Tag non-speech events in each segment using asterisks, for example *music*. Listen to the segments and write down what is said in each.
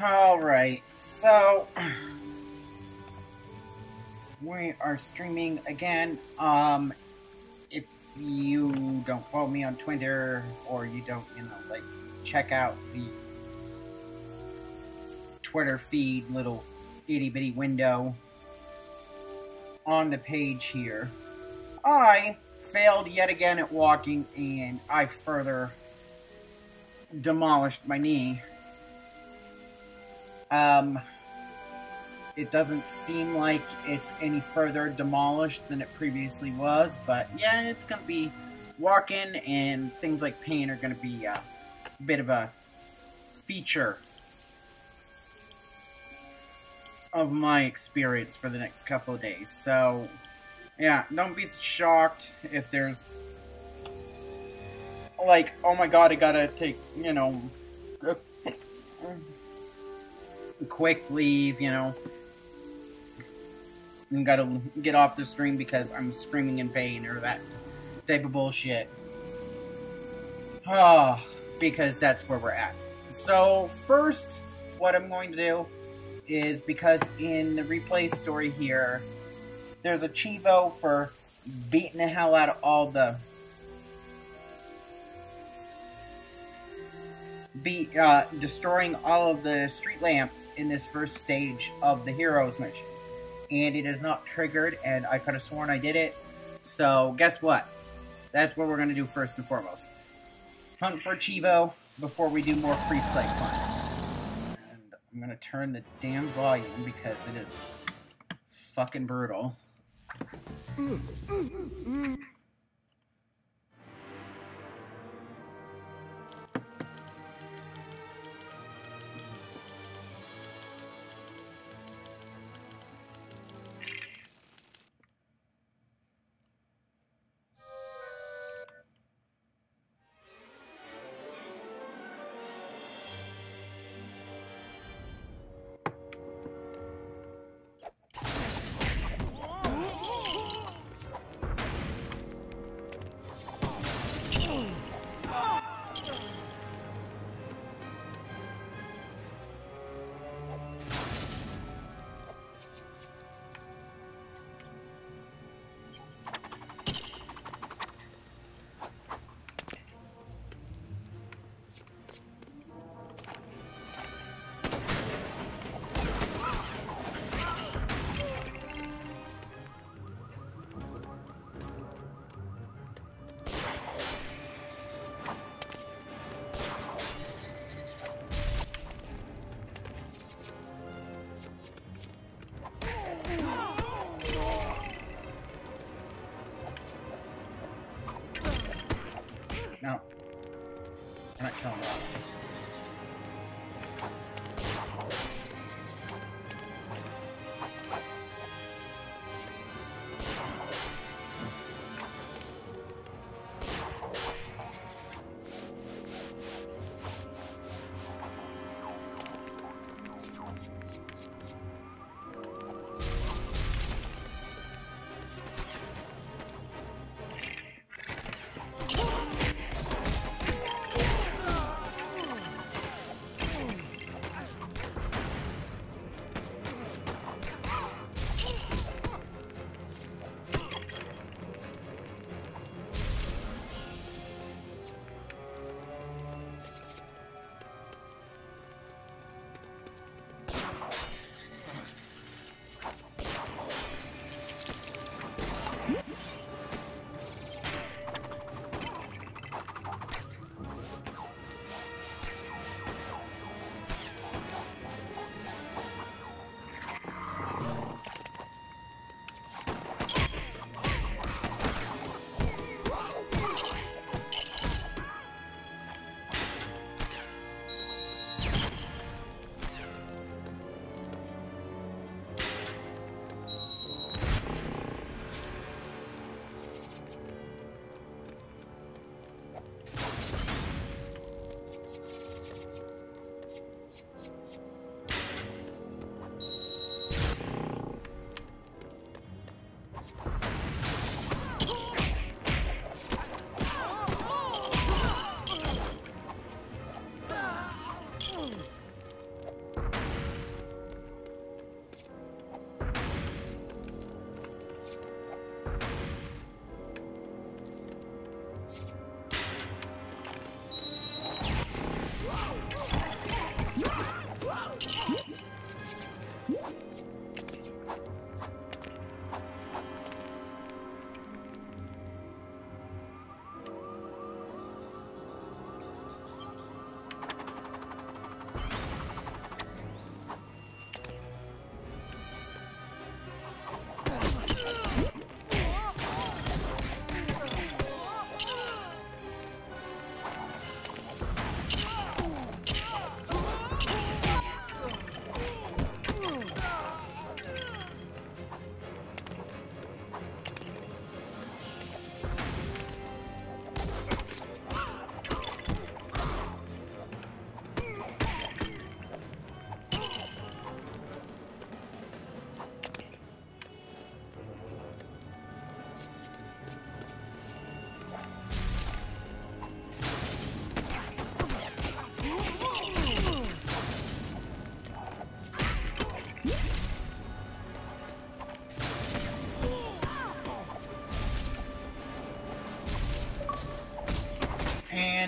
Alright, so *clears throat* we are streaming again. Um if you don't follow me on Twitter or you don't, you know, like check out the Twitter feed little itty bitty window on the page here. I failed yet again at walking and I further demolished my knee. Um, it doesn't seem like it's any further demolished than it previously was, but yeah, it's gonna be walking and things like pain are gonna be a bit of a feature of my experience for the next couple of days. So, yeah, don't be shocked if there's like, oh my god, I gotta take, you know, quick leave, you know. And gotta get off the stream because I'm screaming in pain or that type of bullshit. Oh, because that's where we're at. So, first, what I'm going to do is because in the replay story here, there's a cheevo for beating the hell out of all the be uh, destroying all of the street lamps in this first stage of the heroes mission. And it is not triggered, and I could have sworn I did it. So, guess what? That's what we're going to do first and foremost. Hunt for cheevo before we do more free play fun. And I'm going to turn the damn volume because it is fucking brutal.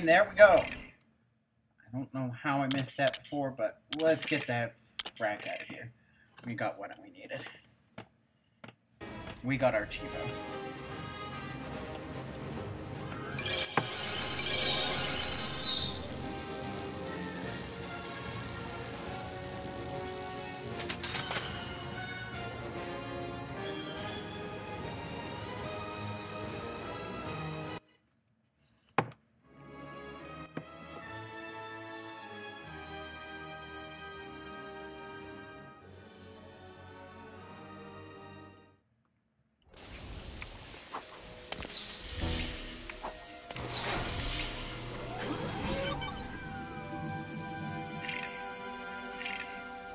There we go. I don't know how I missed that before, but let's get that frack out of here. We got what we needed. We got our cheevo.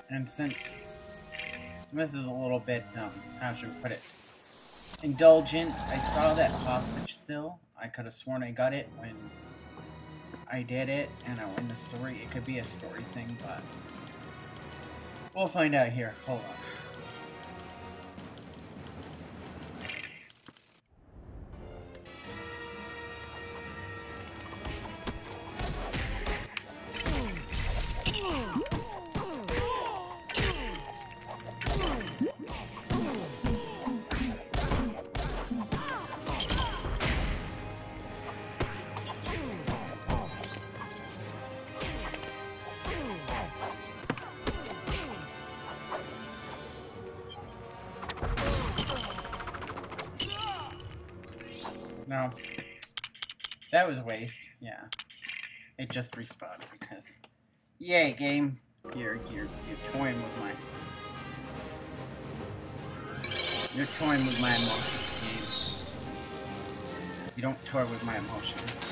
And since this is a little bit, um, how should we put it, indulgent, I saw that hostage still. I could have sworn I got it when I did it, and I win the story. It could be a story thing, but we'll find out here. Hold on. Waste, yeah. It just respawned because... Yay, game. You're, you're, you're toying with my... You're toying with my emotions, game. You don't toy with my emotions.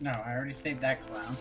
No, I already saved that clown.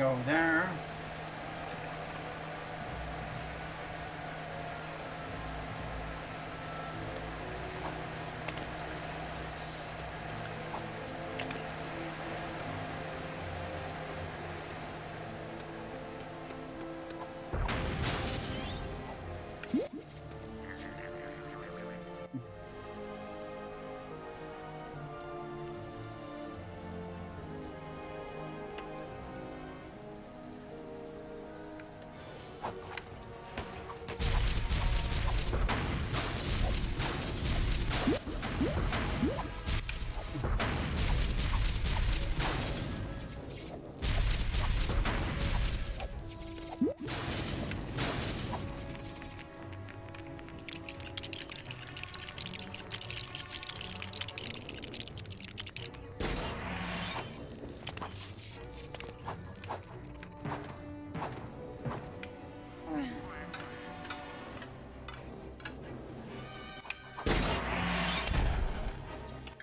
Go there.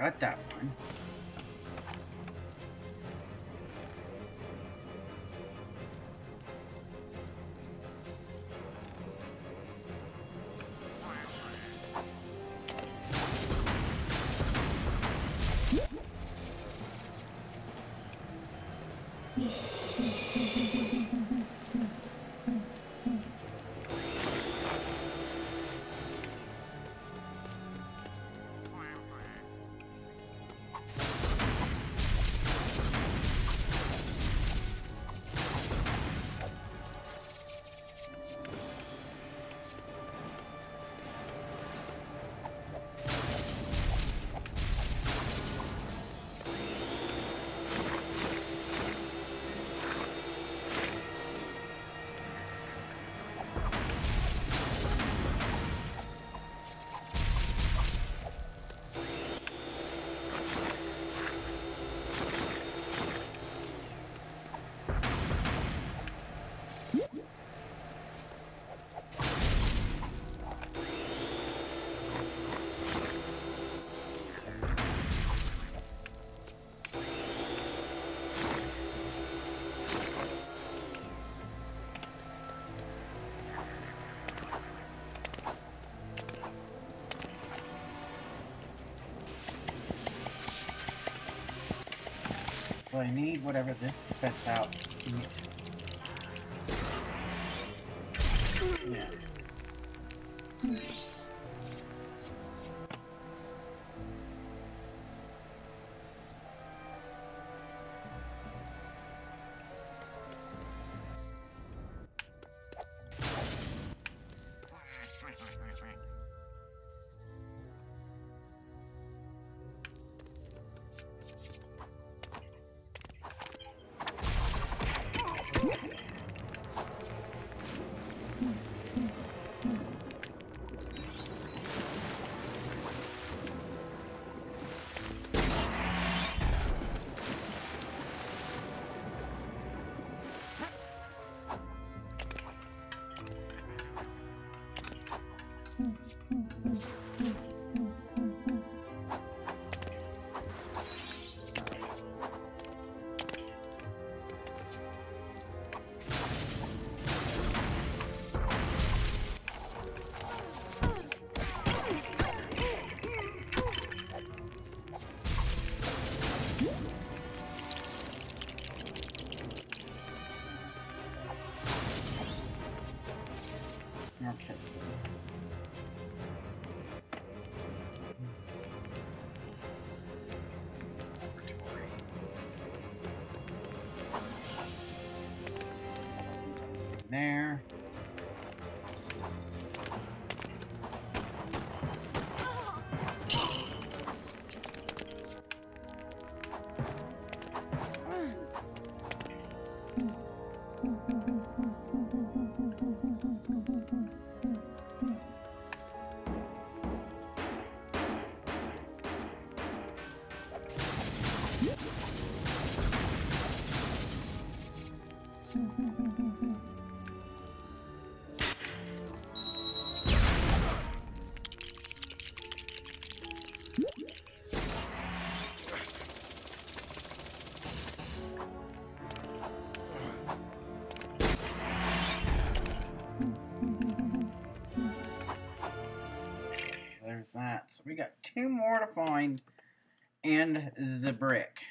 Got I need whatever this spits out There's we got two more to find and the brick.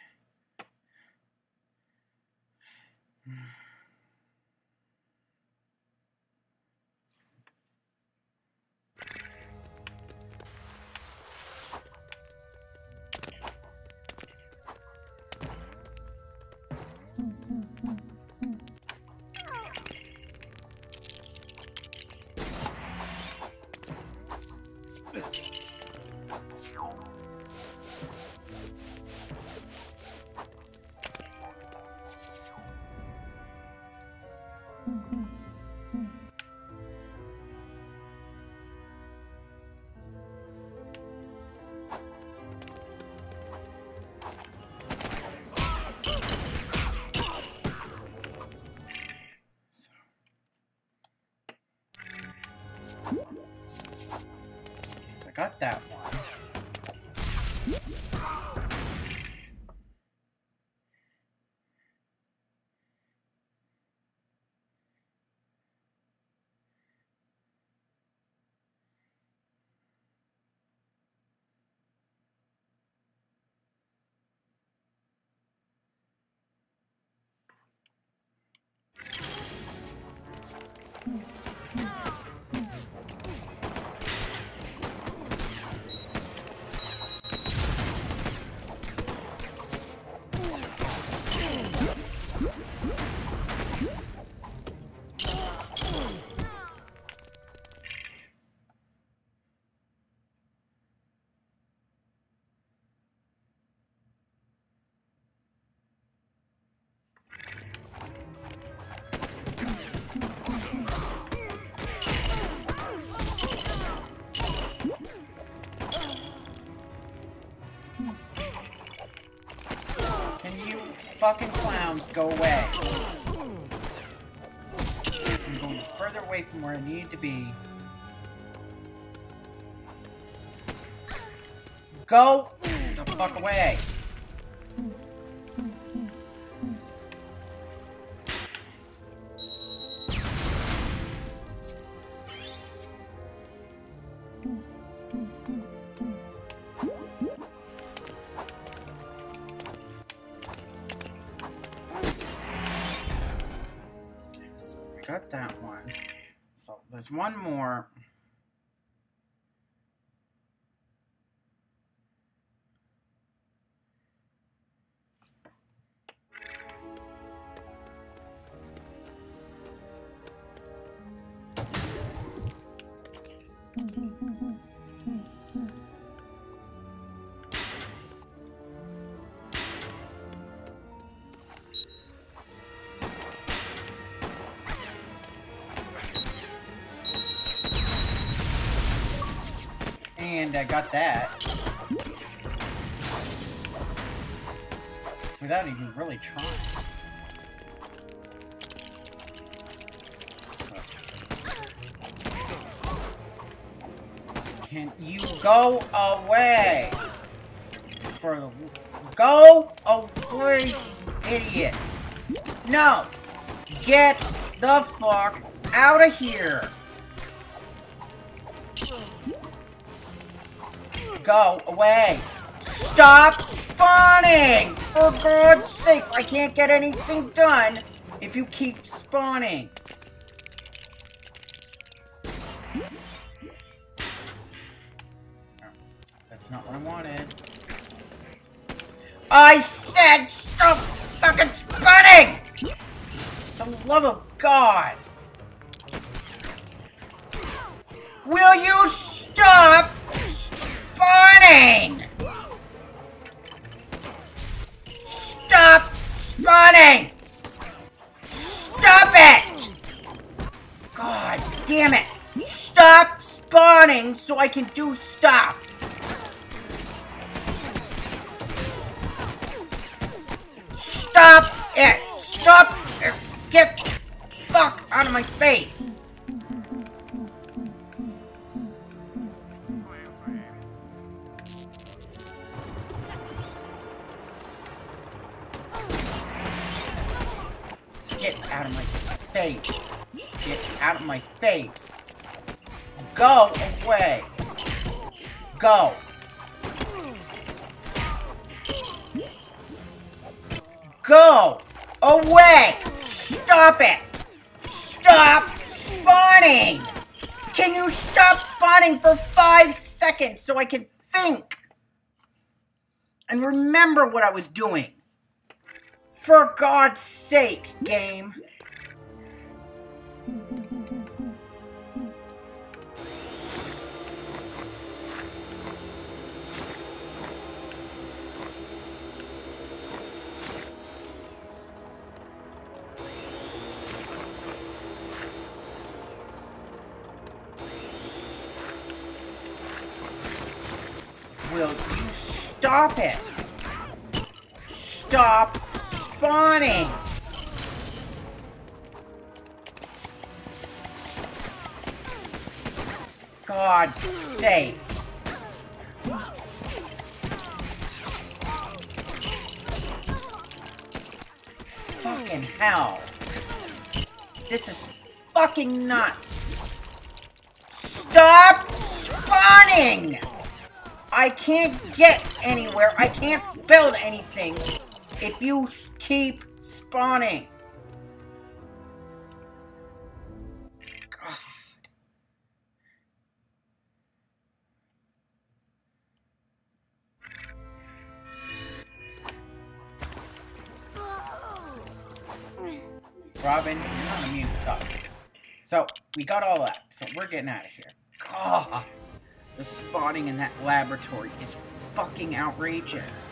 Fucking clowns go away? I'm going further away from where I need to be. Go the fuck away! One more. I got that. Without even really trying. So. Can you go away? For the go away, idiots! No, get the fuck out of here! Go away! Stop spawning! For God's sakes, I can't get anything done if you keep spawning. That's not what I wanted. I said stop fucking spawning! The love of God! Will you stop spawning! Stop spawning! Stop it! God damn it! Stop spawning so I can do stuff! Stop it! Stop it! Get fuck out of my face! My face. Go away. Go. Go away. Stop it. Stop spawning. Can you stop spawning for five seconds so I can think? And remember what I was doing. For God's sake, game. Stop it? Stop spawning! God's sake. Fucking hell. This is fucking nuts. Stop spawning! I can't get anywhere. I can't build anything if you keep spawning. Robin, you're not immune to So, we got all that. So, we're getting out of here. God the spotting in that laboratory is fucking outrageous.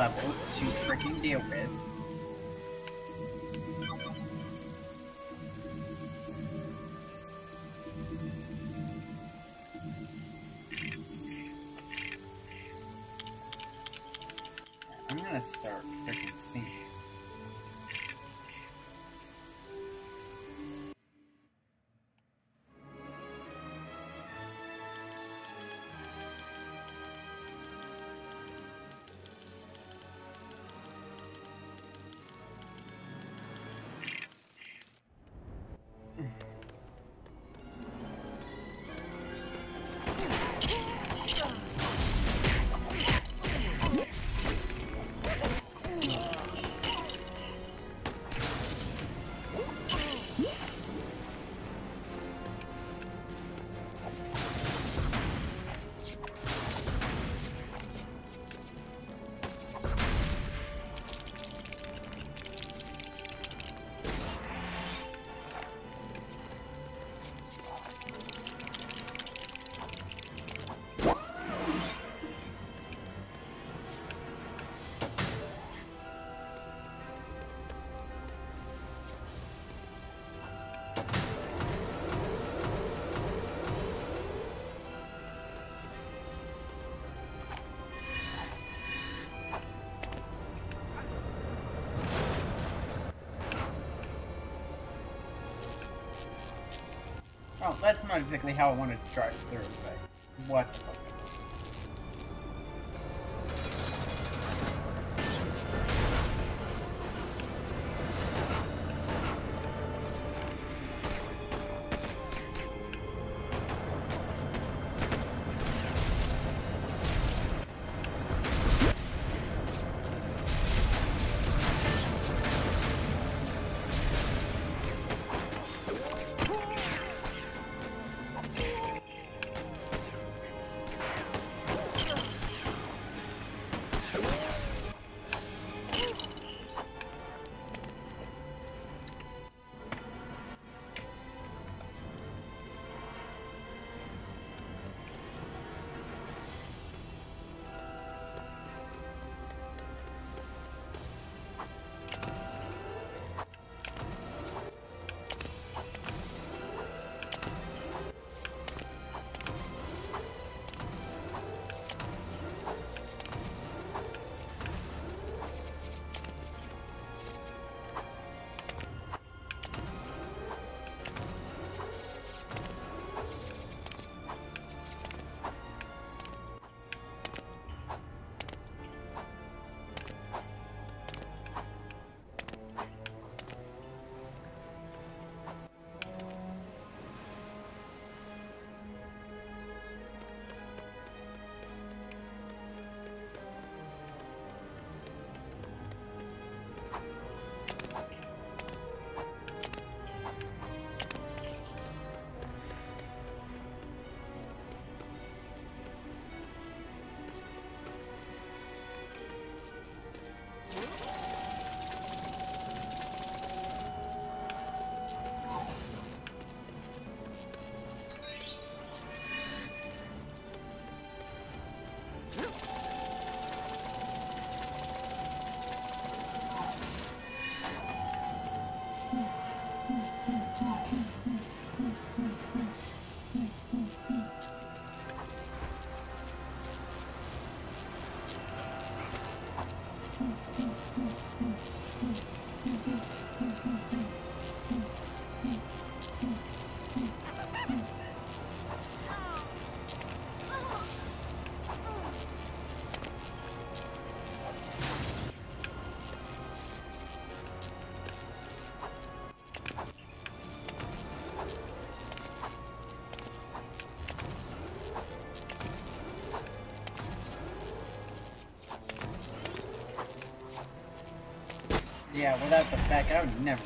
Level to freaking deal with. Well, that's not exactly how I wanted to drive through, but what the fuck. Yeah, without the back, I would never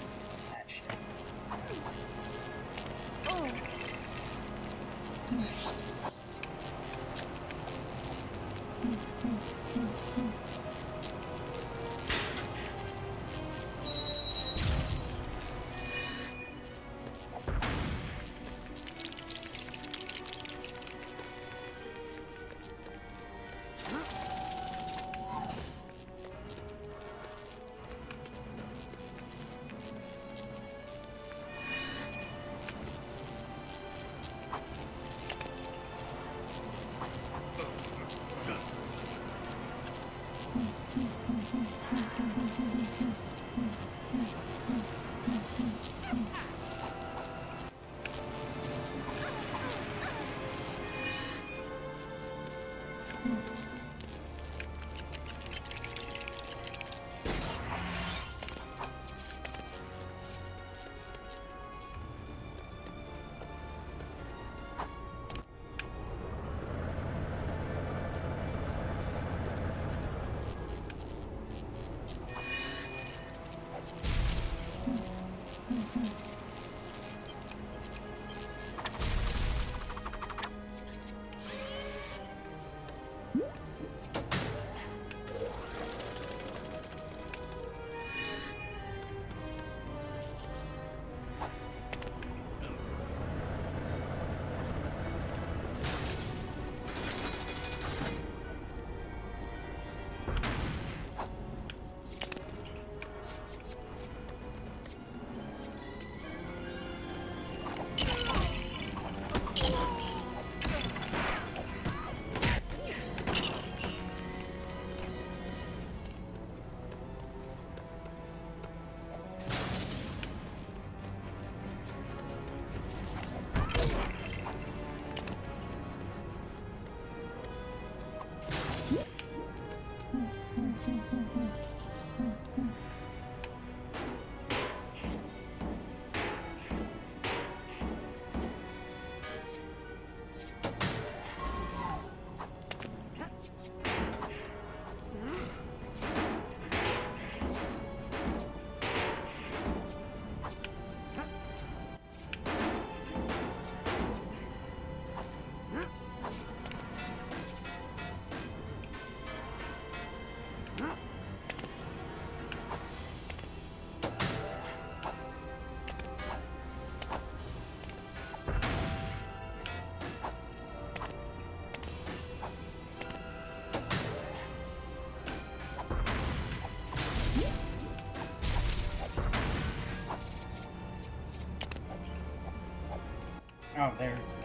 Oh, there's.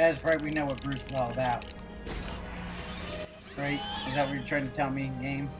That's right, we know what Bruce is all about. Right? Is that what you're trying to tell me, game?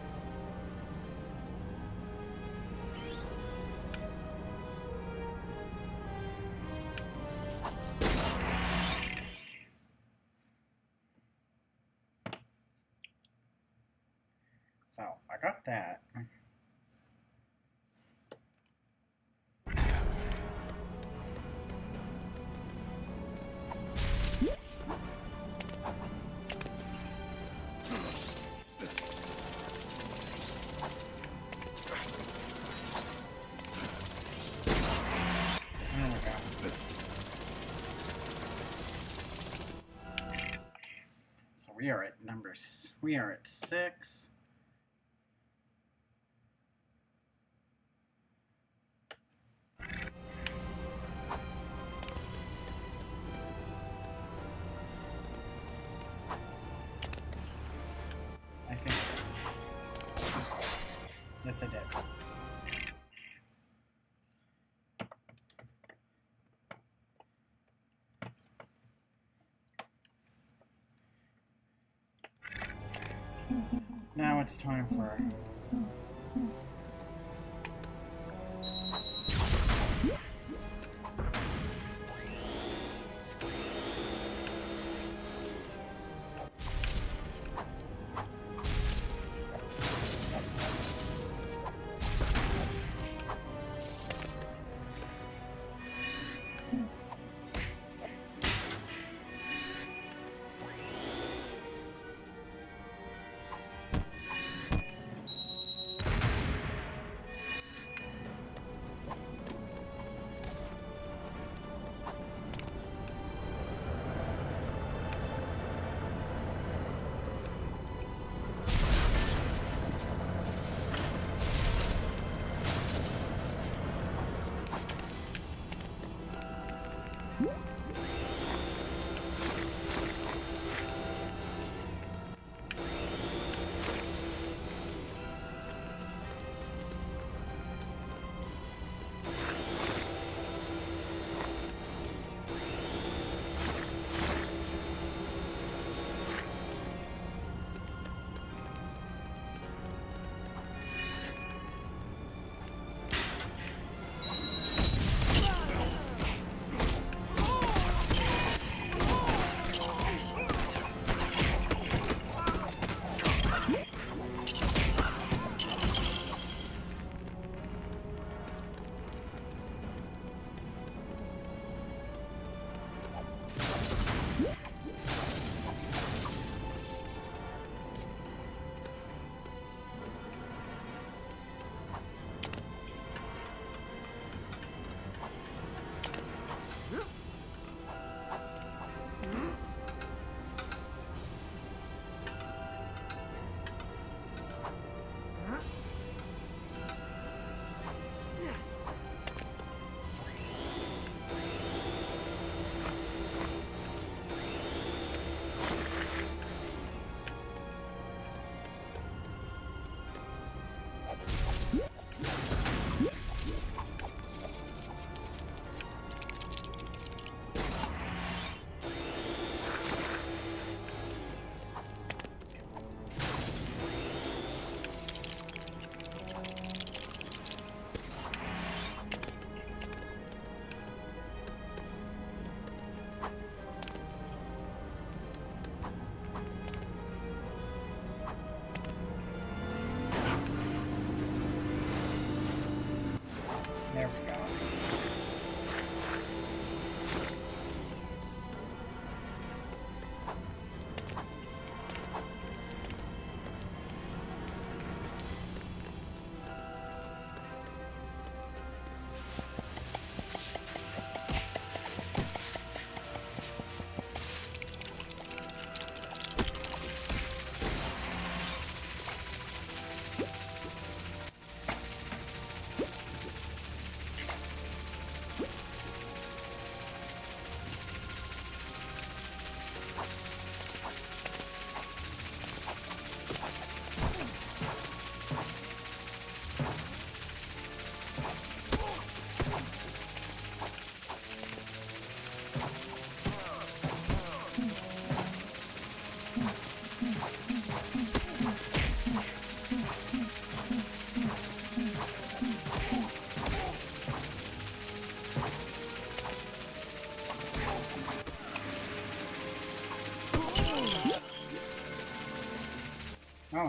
We are at six. Now it's time for.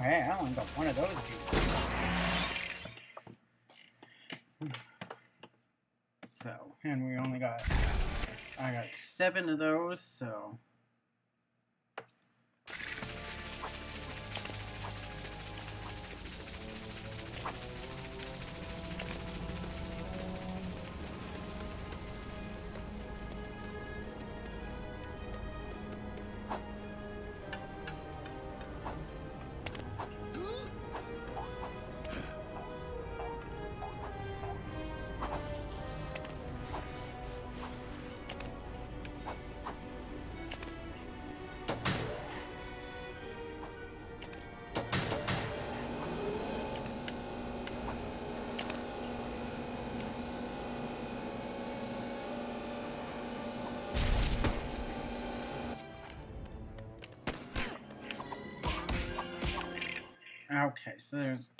Hey, I only got one of those dudes. So, and we only got, I got seven of those, so. Okay, so there's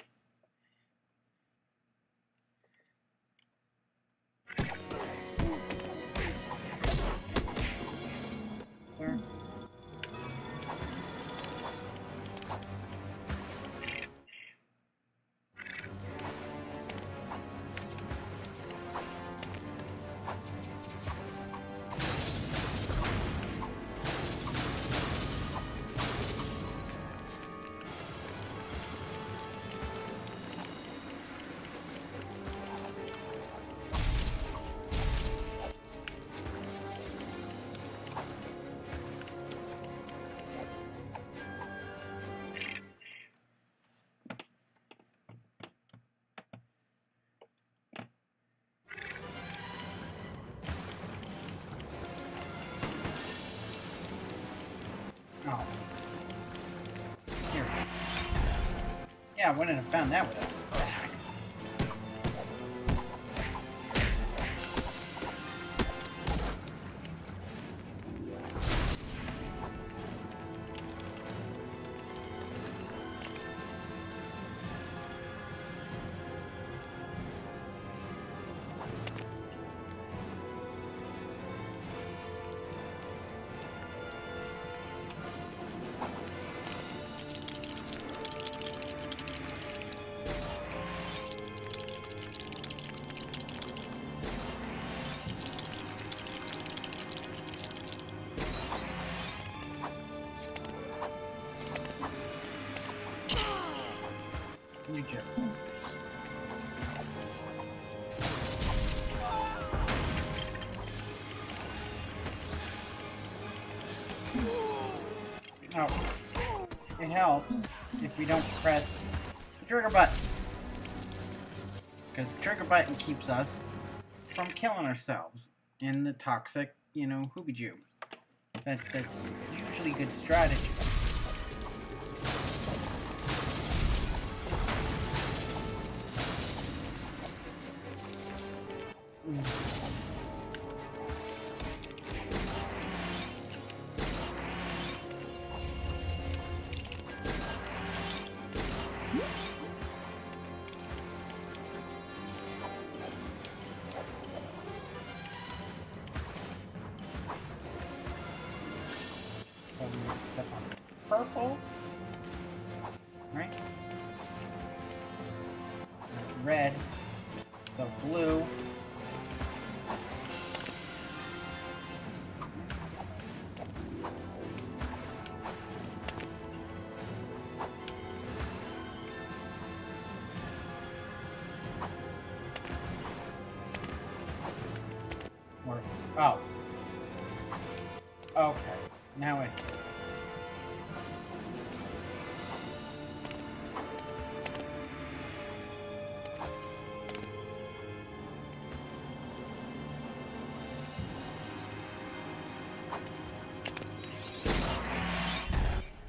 I wouldn't have found that without helps if we don't press the trigger button. Because the trigger button keeps us from killing ourselves in the toxic, you know, hoobie jube. That, that's usually good strategy. Oh. Okay. Now I see.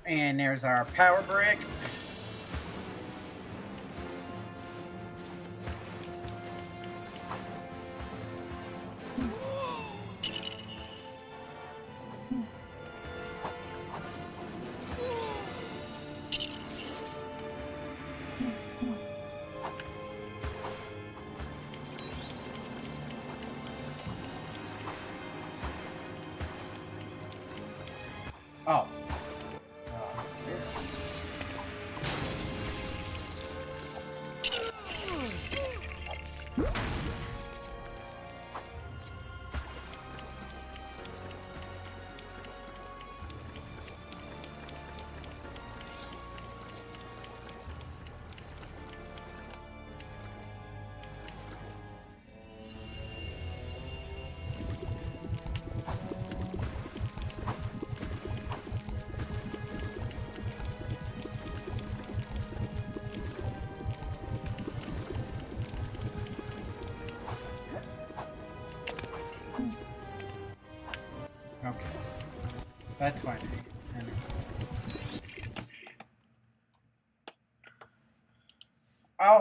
And there's our power brick.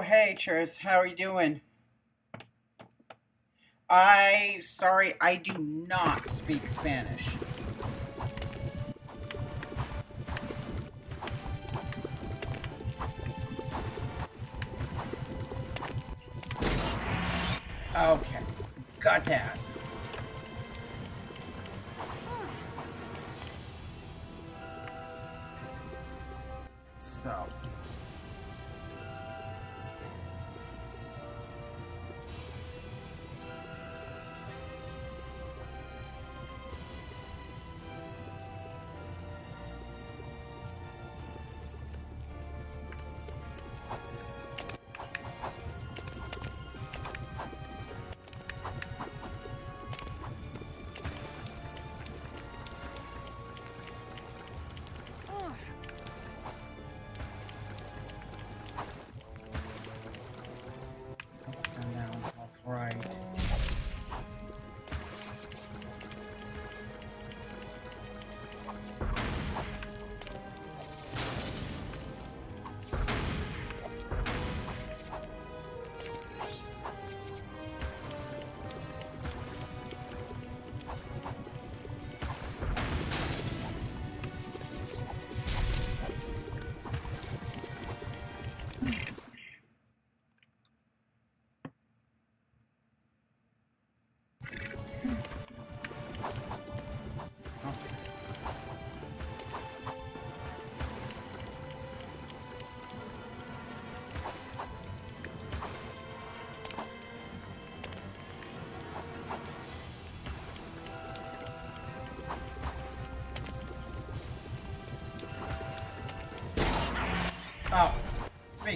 Oh, hey, Tris. How are you doing? I... Sorry, I do not speak Spanish.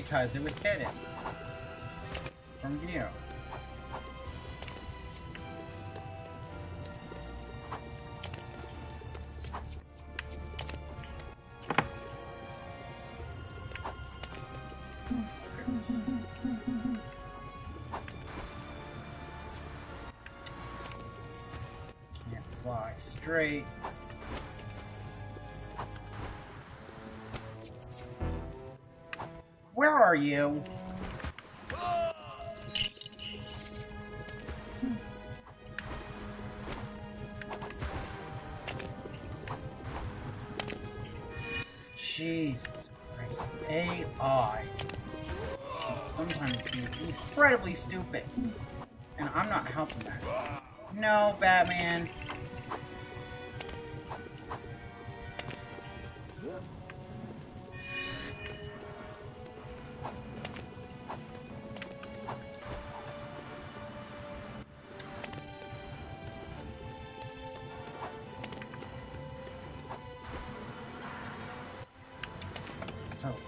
Because it was hidden from view. Can't fly straight. Are you? Jesus Christ. AI can sometimes be incredibly stupid. And I'm not helping that. No, Batman.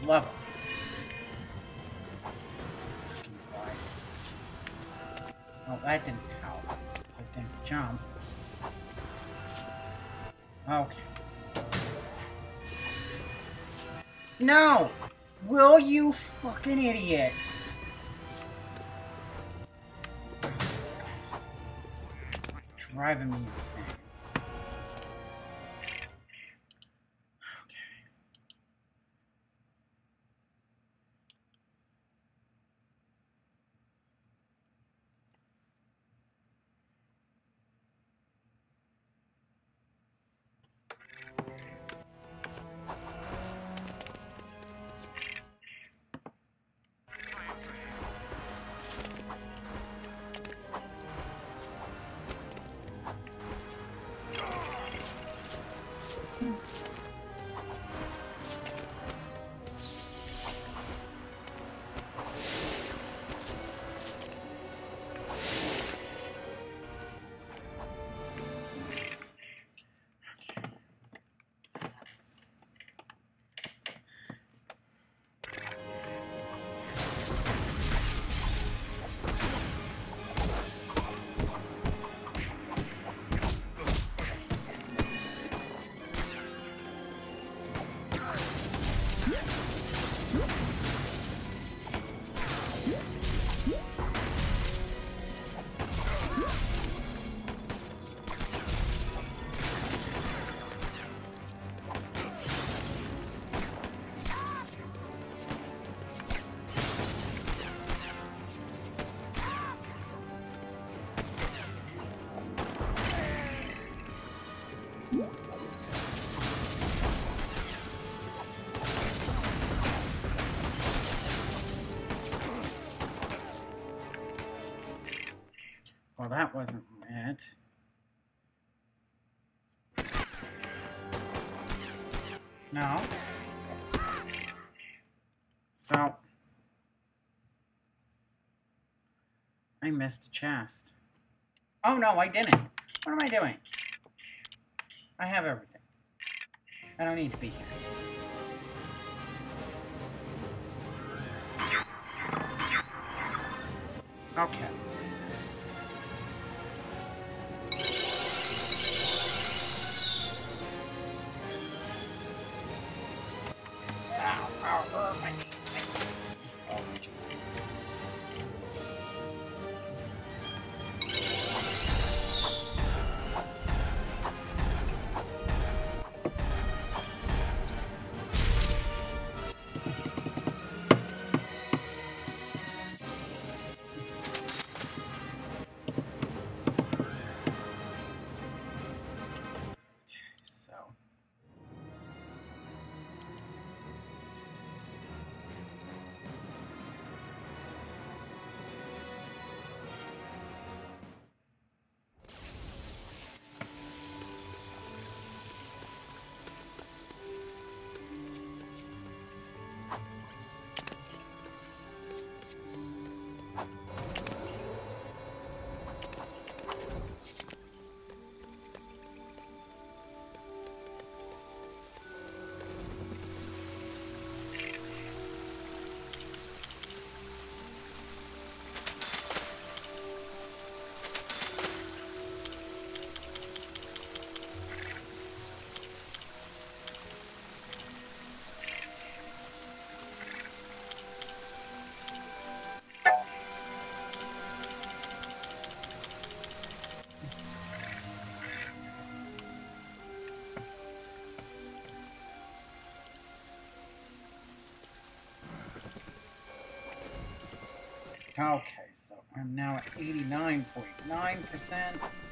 Level. Fucking twice. Well, that didn't help, since I didn't jump. Okay. No! Will you fucking idiots? Driving me insane. I missed a chest. Oh no, I didn't. What am I doing? I have everything. I don't need to be here. Okay. Okay, so I'm now at 89.9%.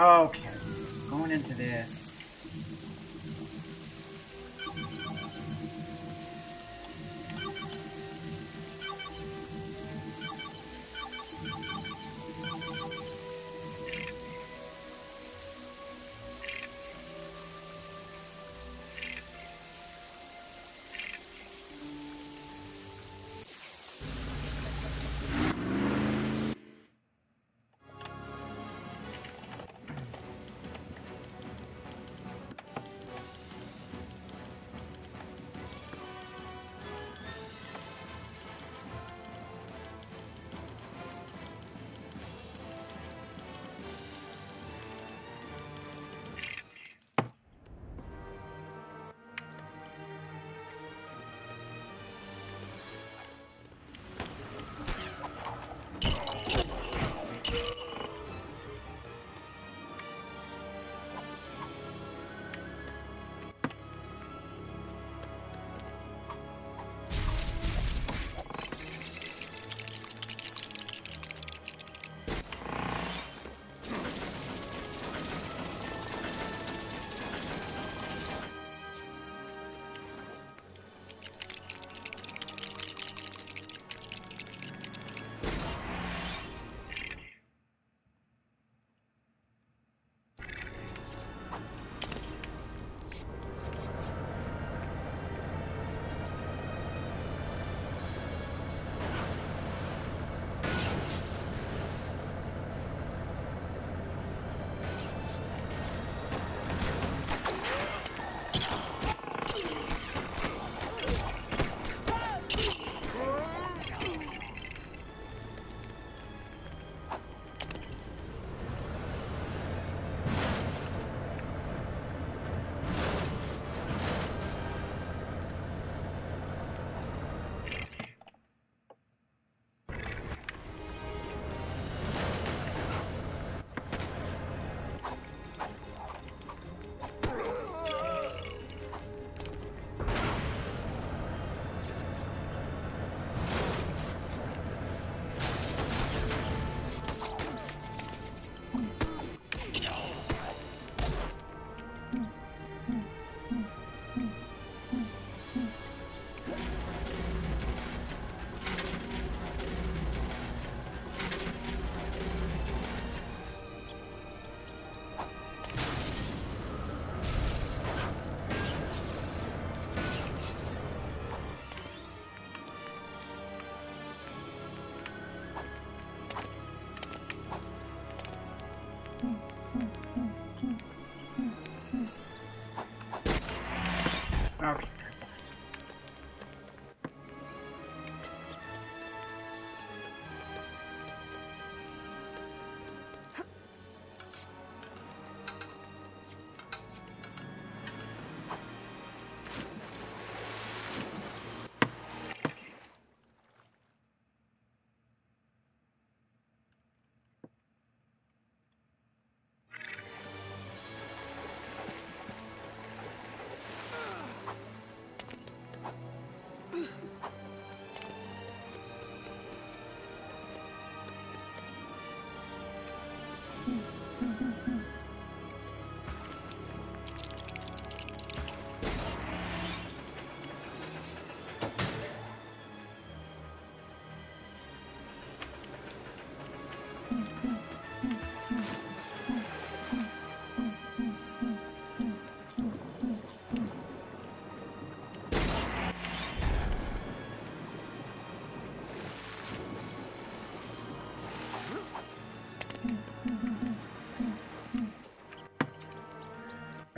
Okay, so going into this.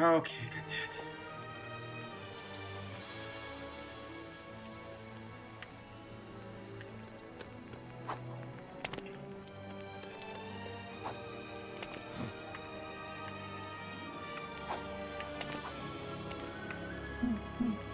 Okay, got that. Hmm.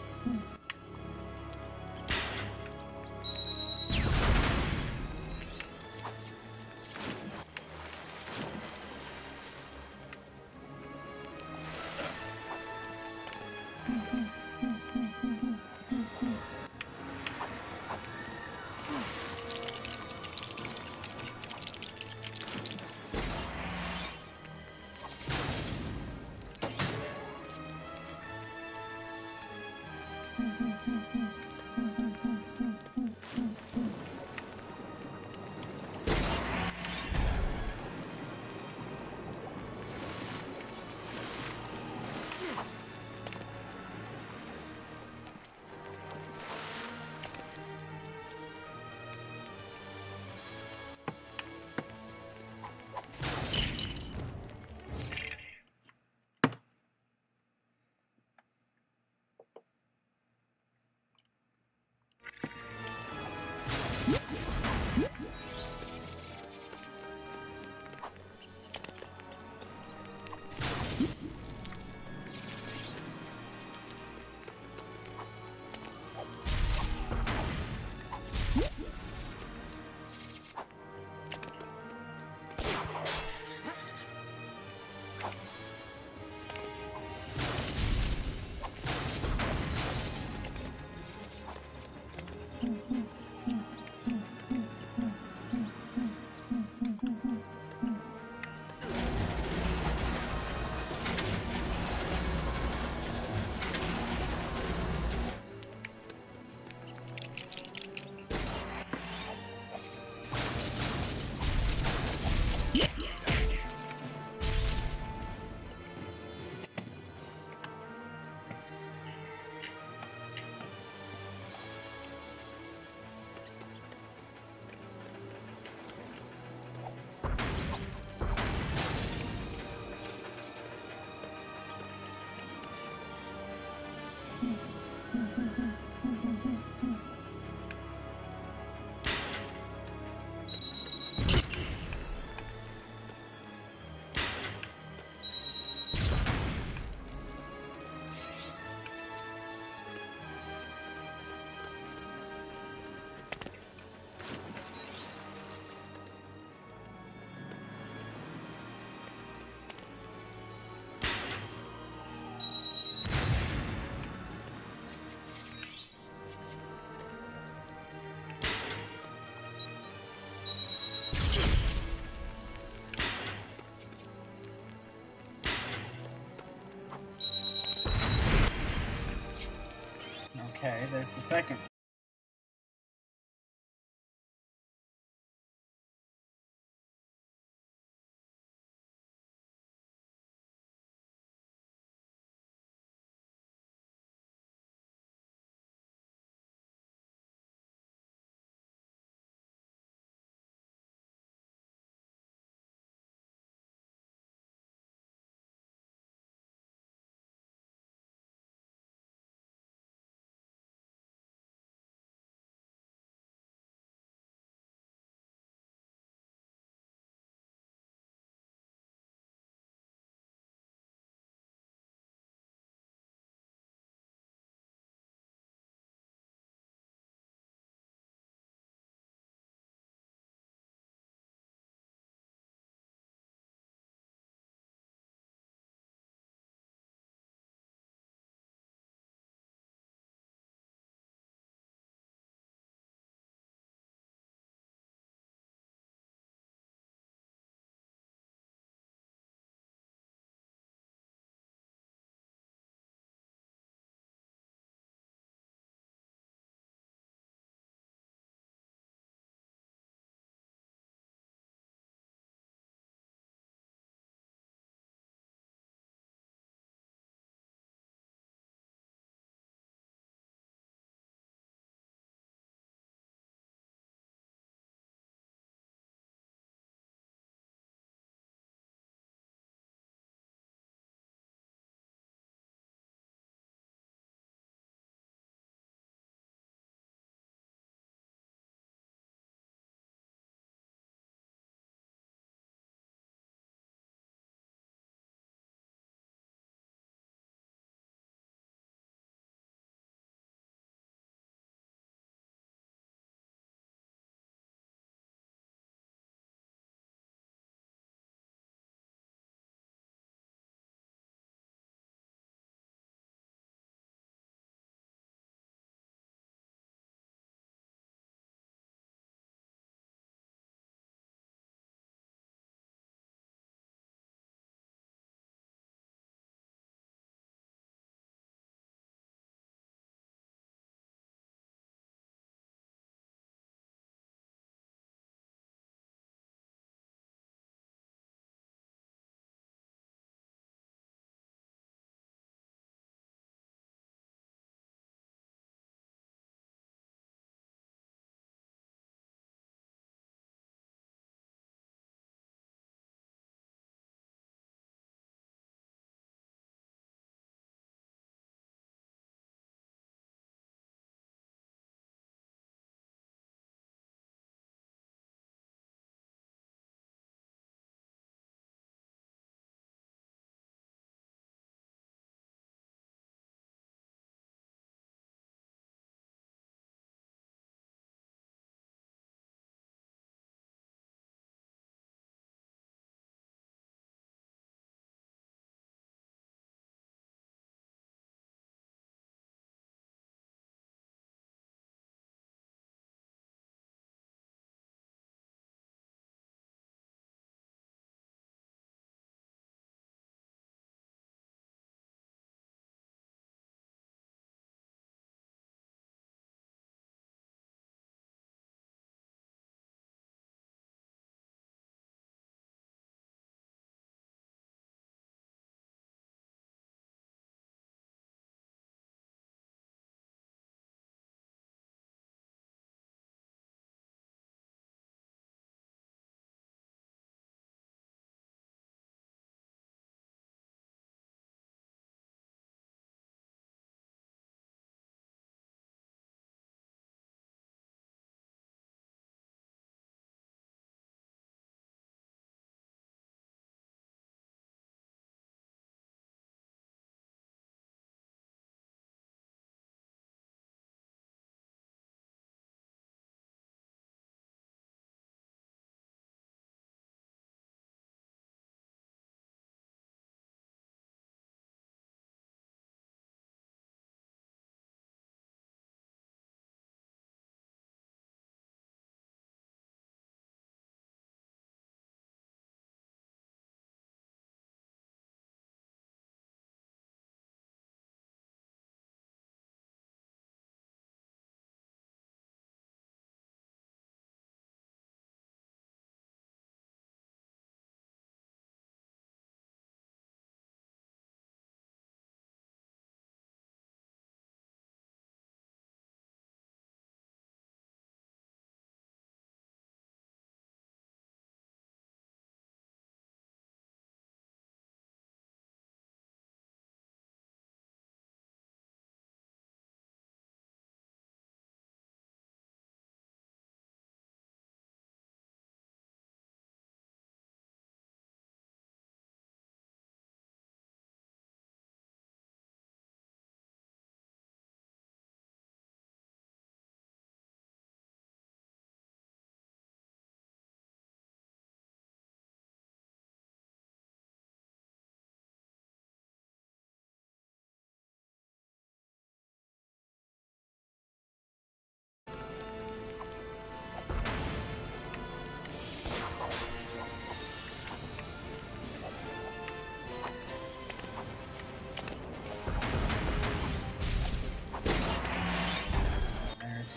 Okay, there's the second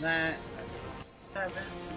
that. That's seven.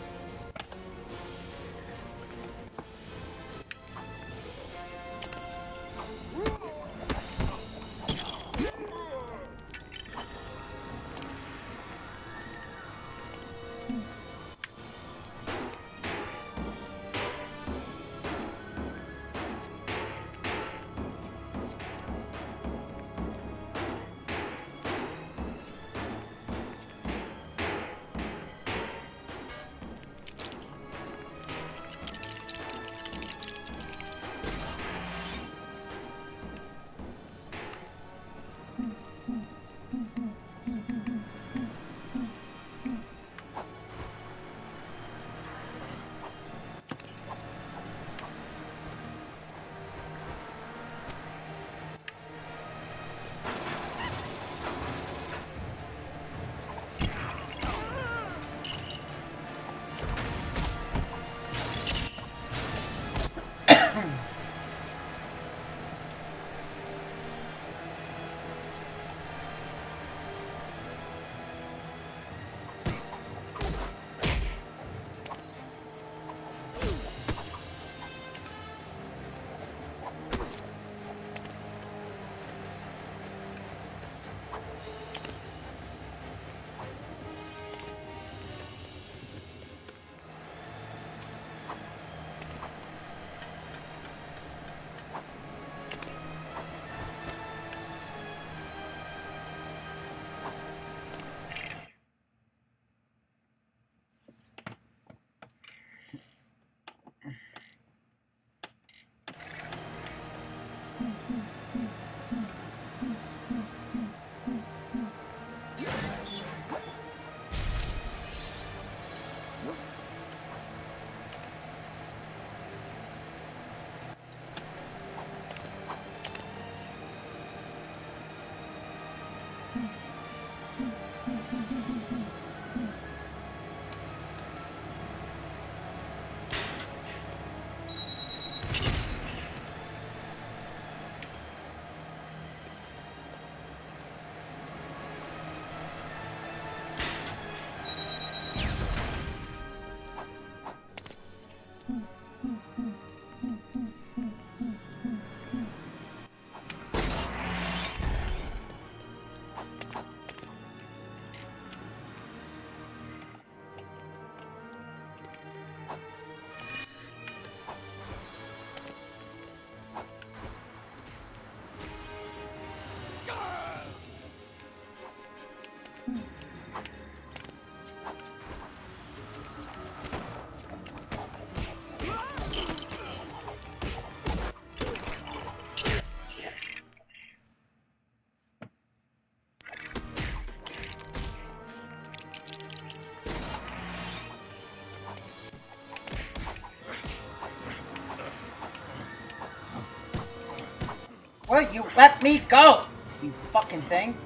Will you let me go? You fucking thing.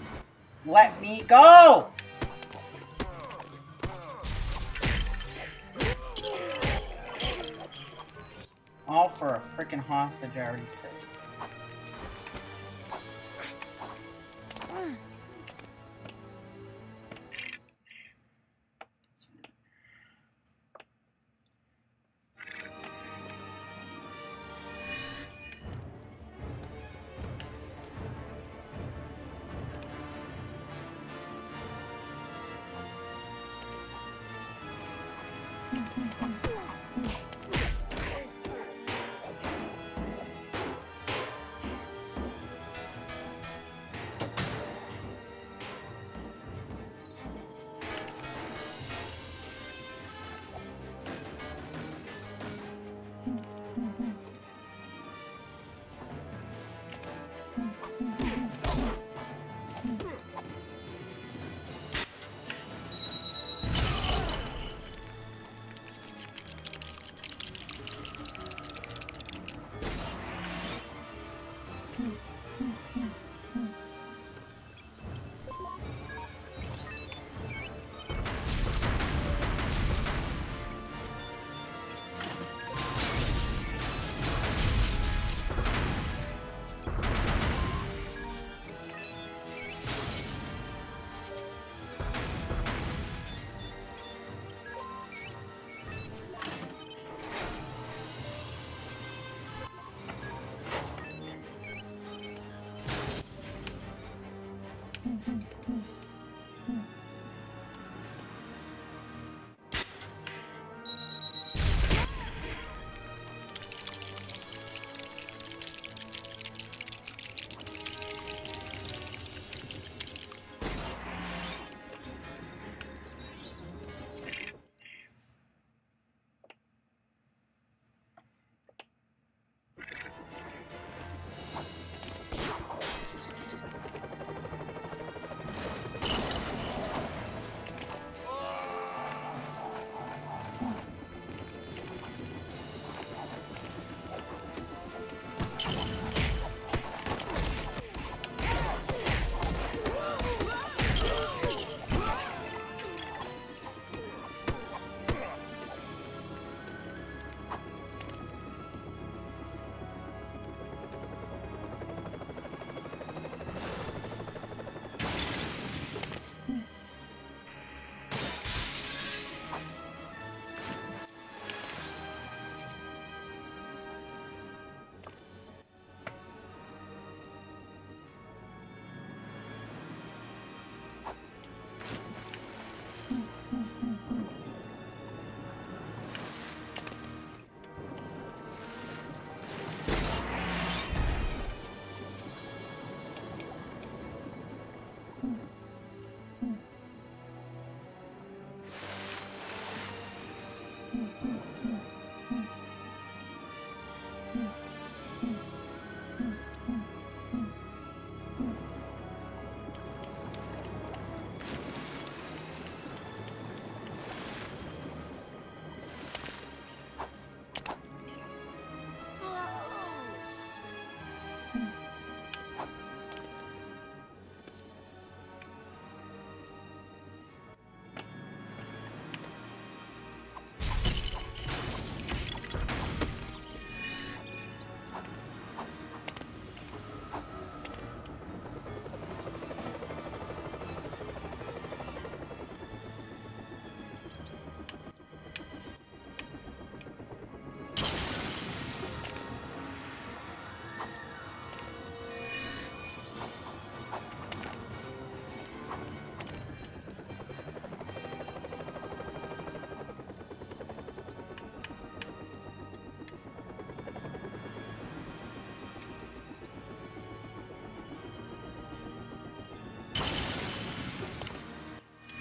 Let me go! All for a freaking hostage I already said.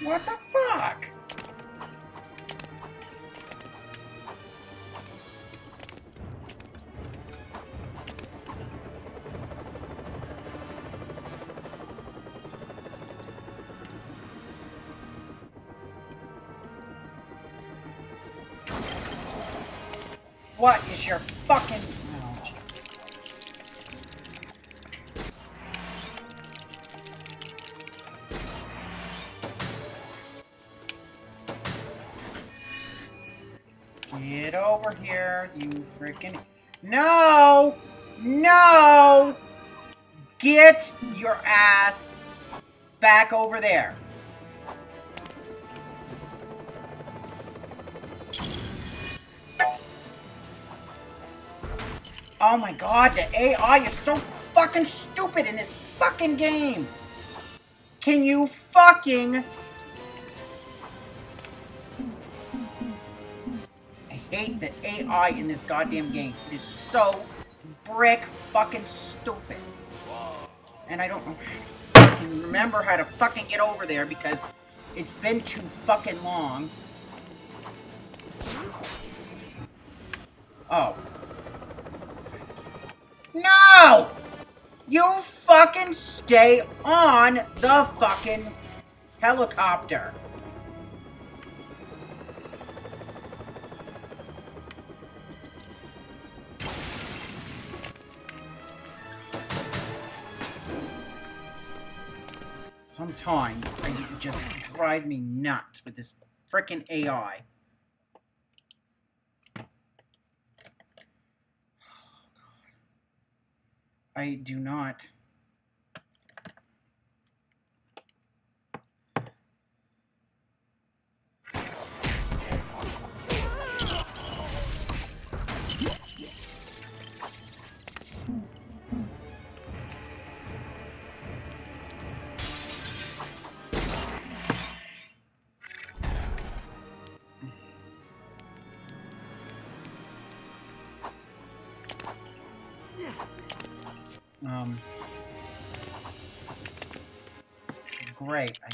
What the fuck? What is your fucking... you freaking... No! No! Get your ass back over there. Oh my god, the AI is so fucking stupid in this fucking game! Can you fucking... in this goddamn game. It is so brick fucking stupid. And I don't remember how to fucking get over there because it's been too fucking long. Oh, no! You fucking stay on the fucking helicopter. Just drive me nuts with this freaking AI. Oh, I do not. Great, I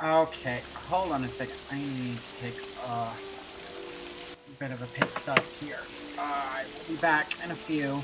Okay, hold on a second. I need to take a bit of a pit stop here. Uh, I will be back in a few.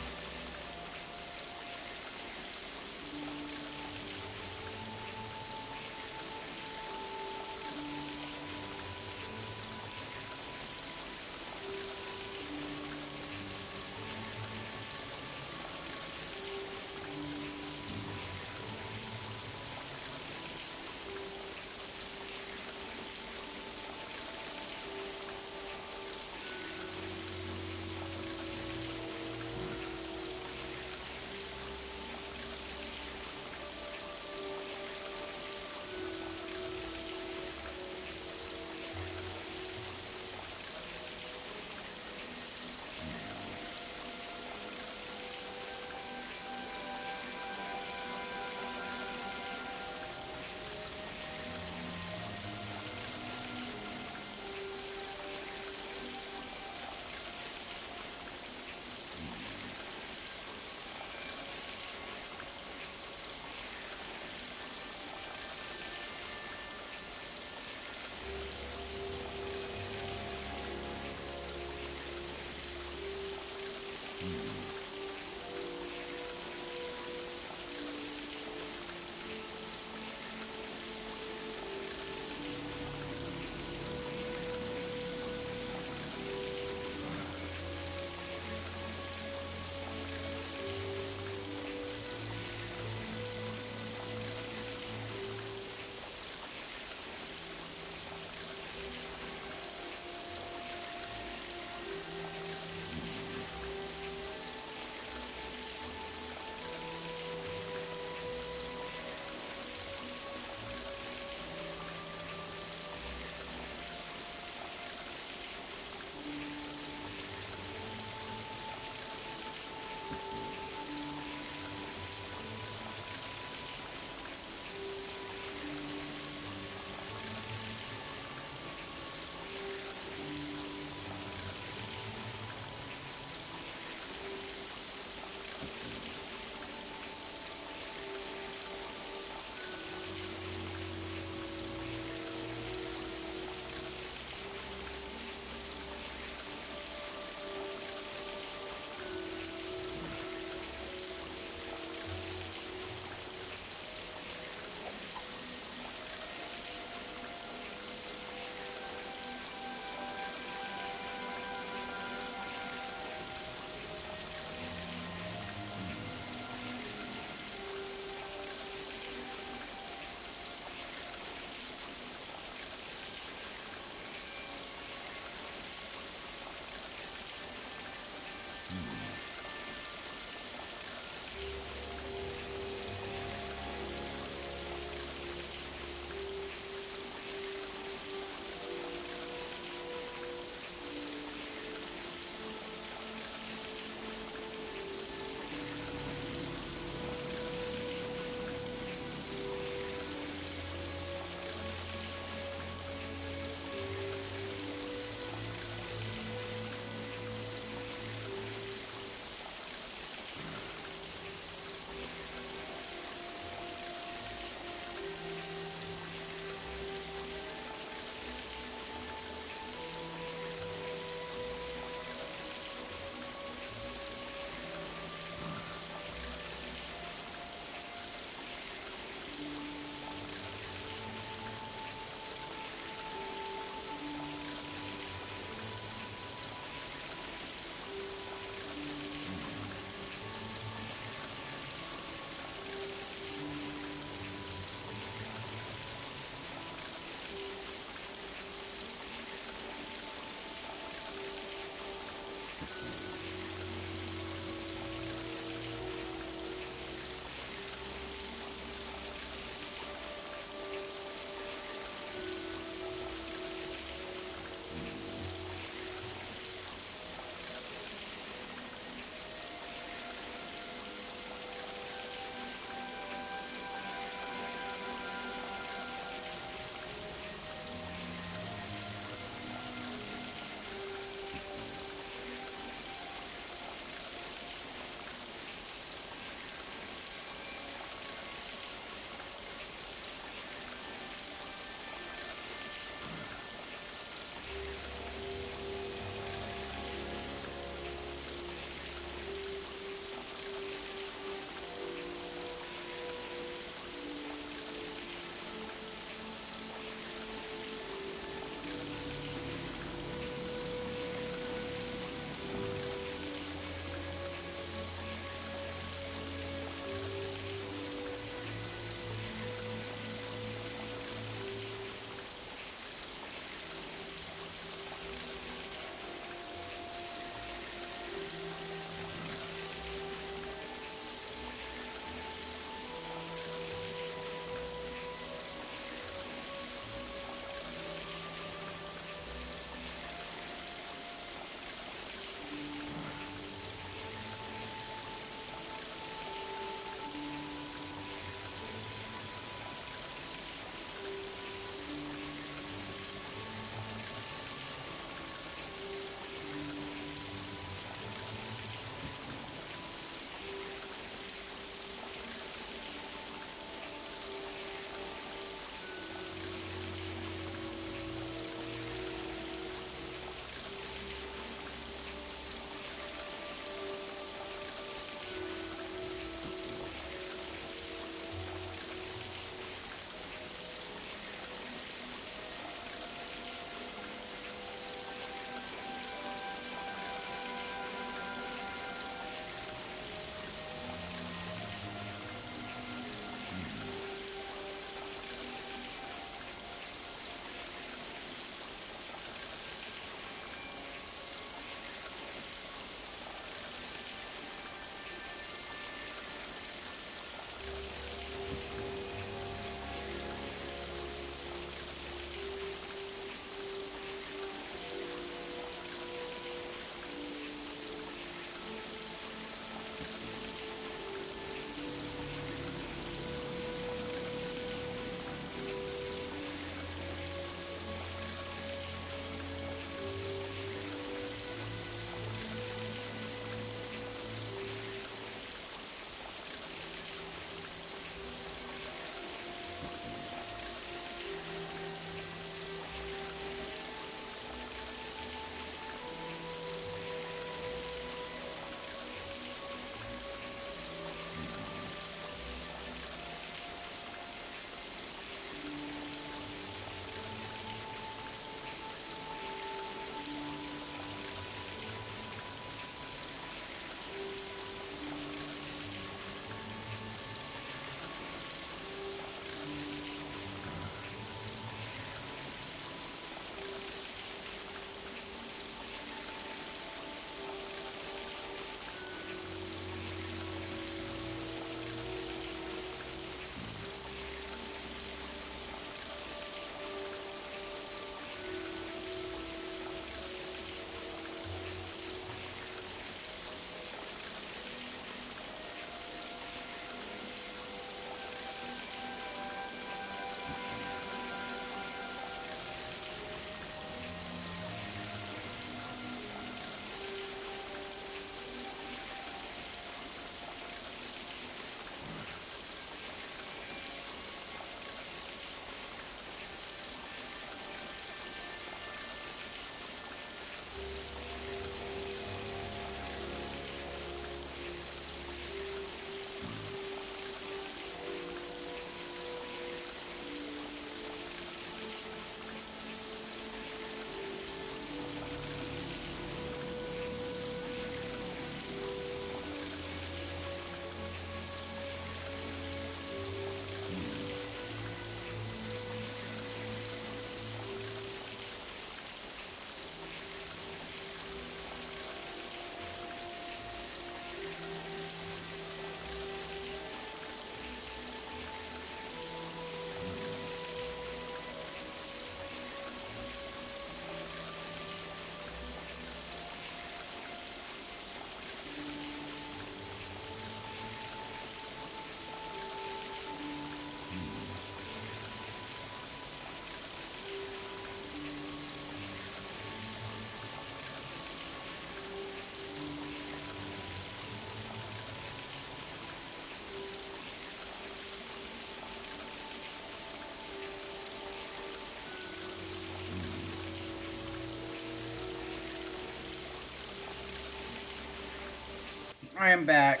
I am back.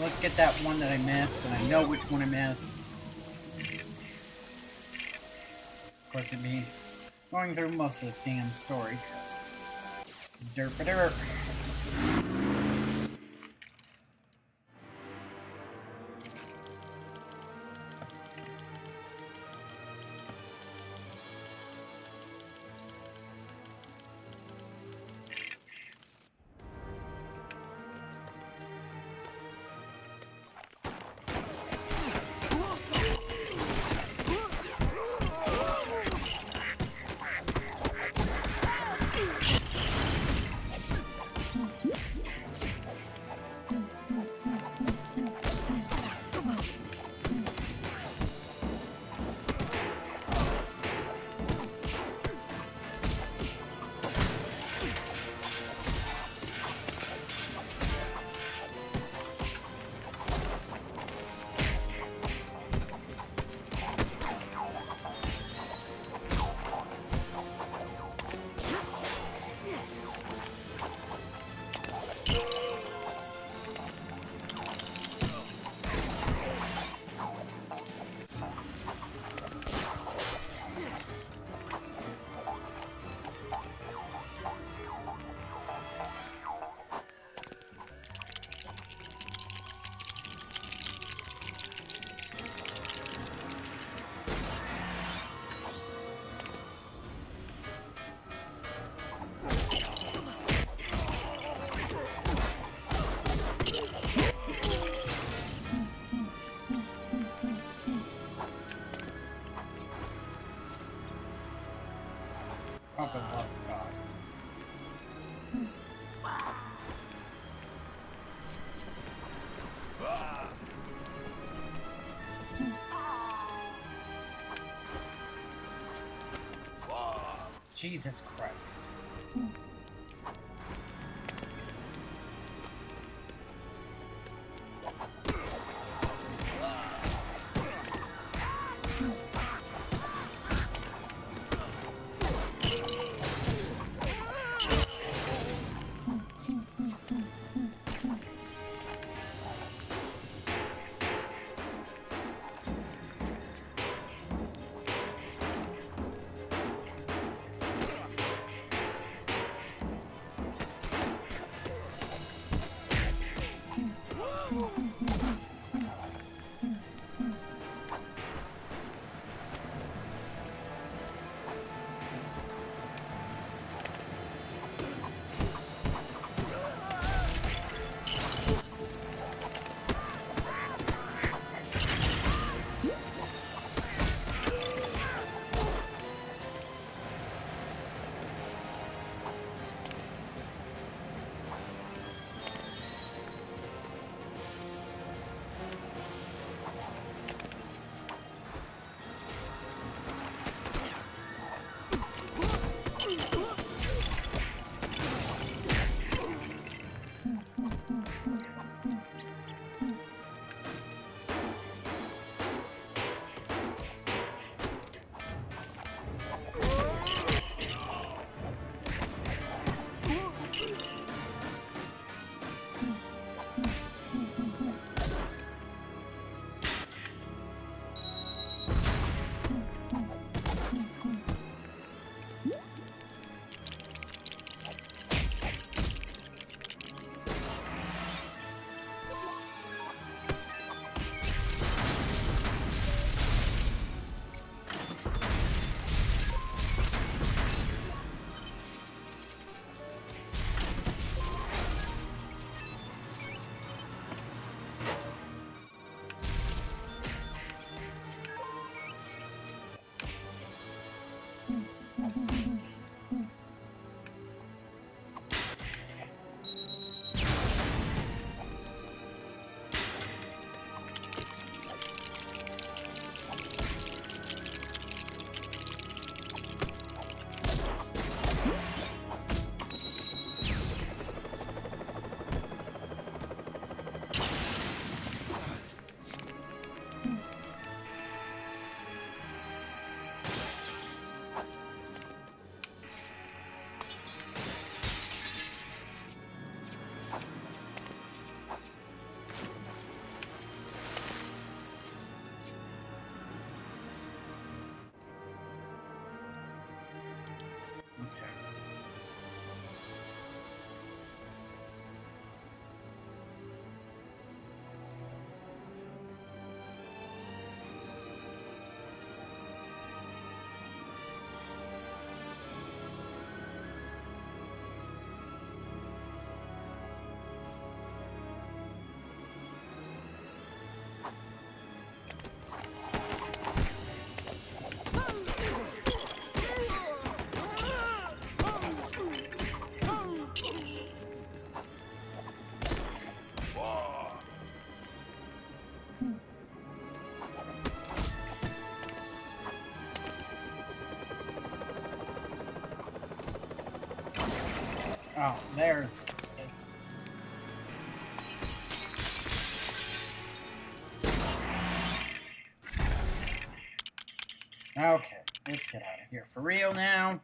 Let's get that one that I missed, and I know which one I missed. Of course, it means going through most of the damn story. Derp derp. Jesus Oh, there's Okay, let's get out of here for real now.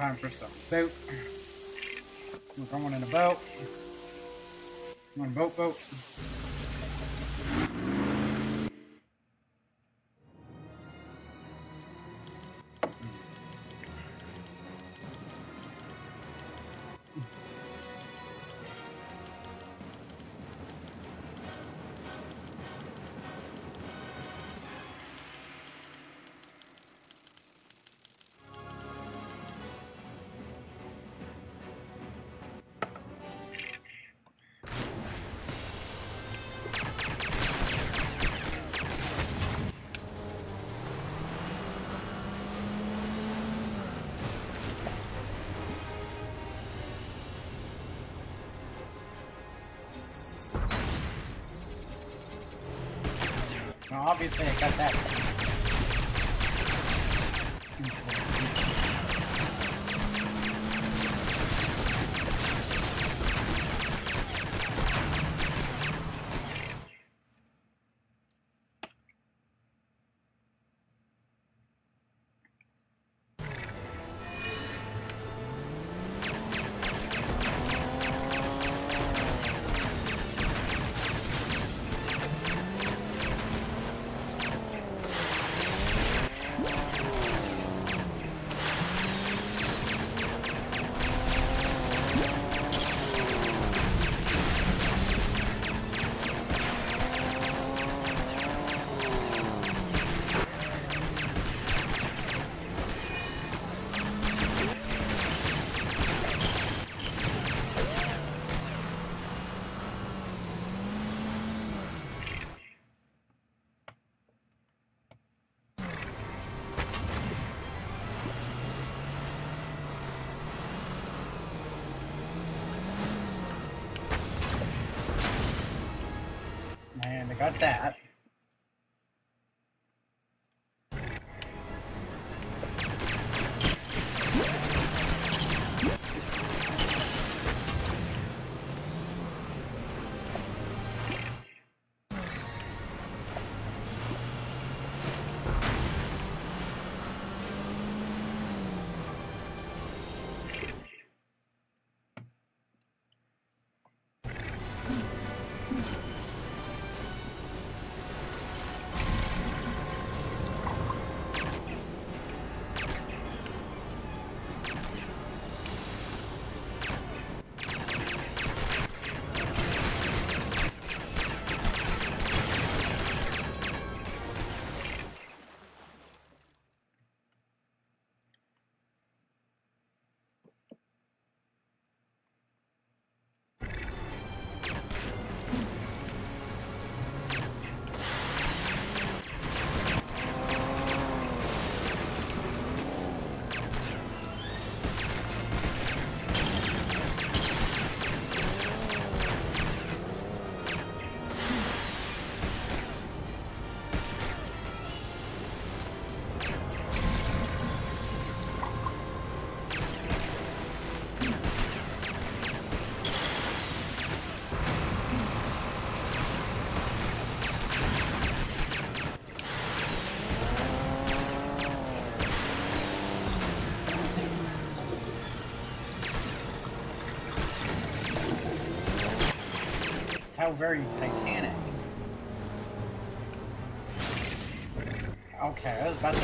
Time for some boat. We're going in a boat. Come on, boat, boat. Obviously I got that. So very Titanic. Okay, I was about to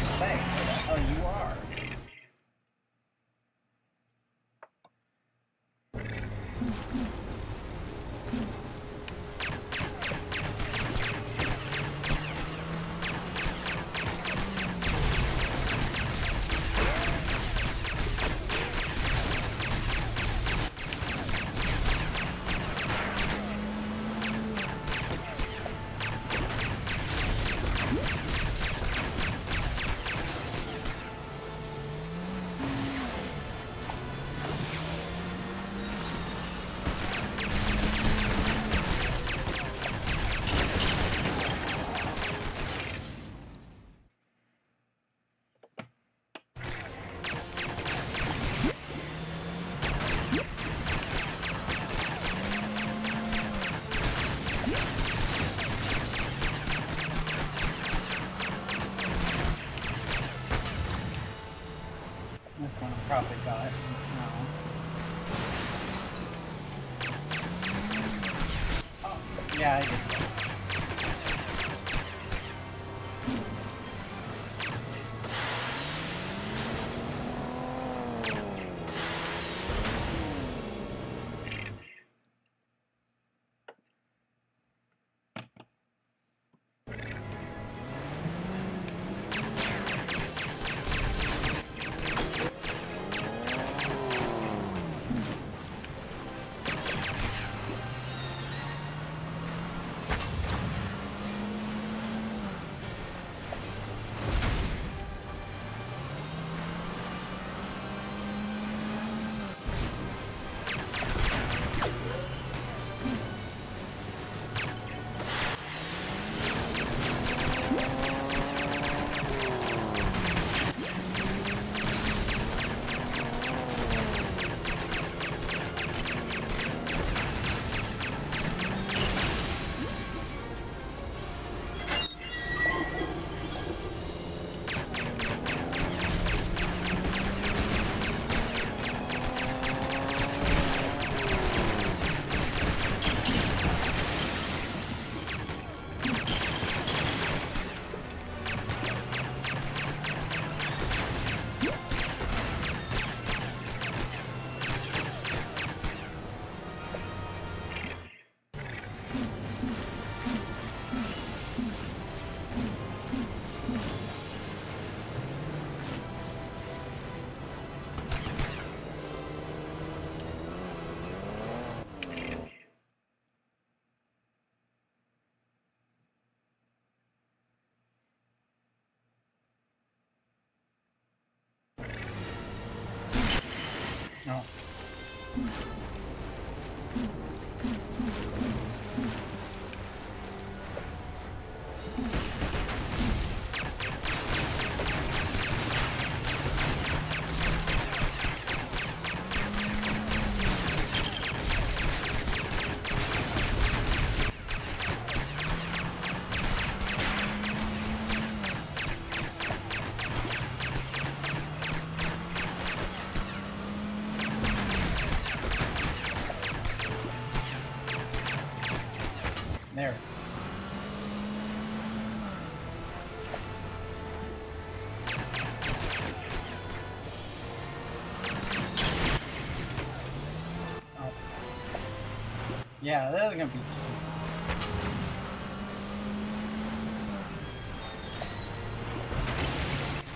Yeah, that's gonna be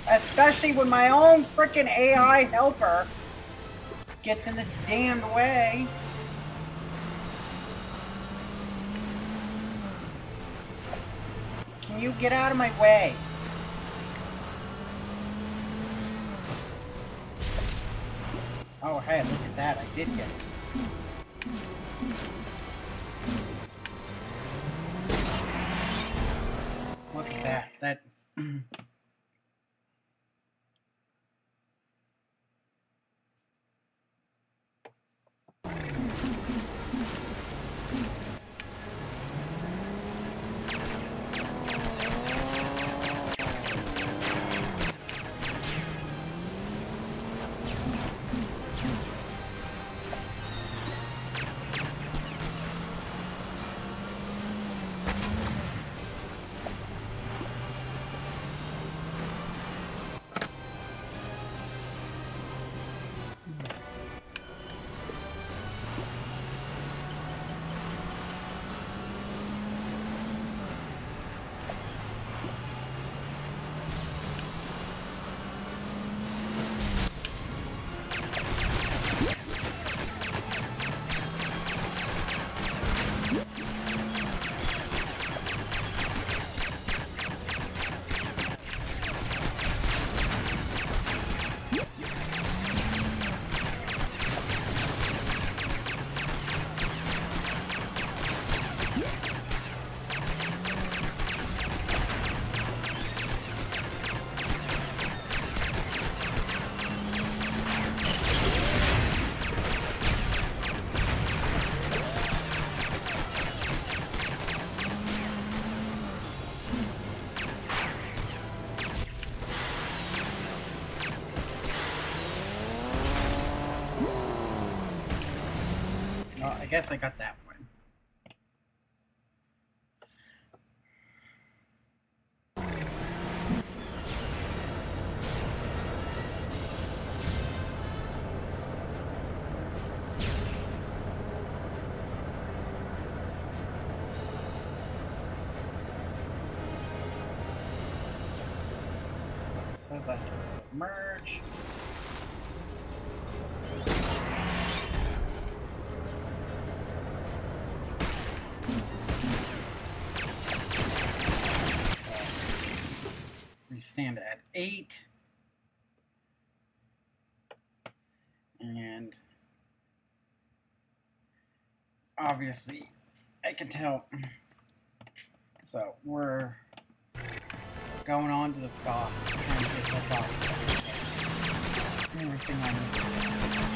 Especially when my own freaking AI helper gets in the damned way. Can you get out of my way? Guess I got that one. So it says I can submerge. Stand at eight. And obviously, I can tell. So we're going on to the boss, trying to get the boss. Everything on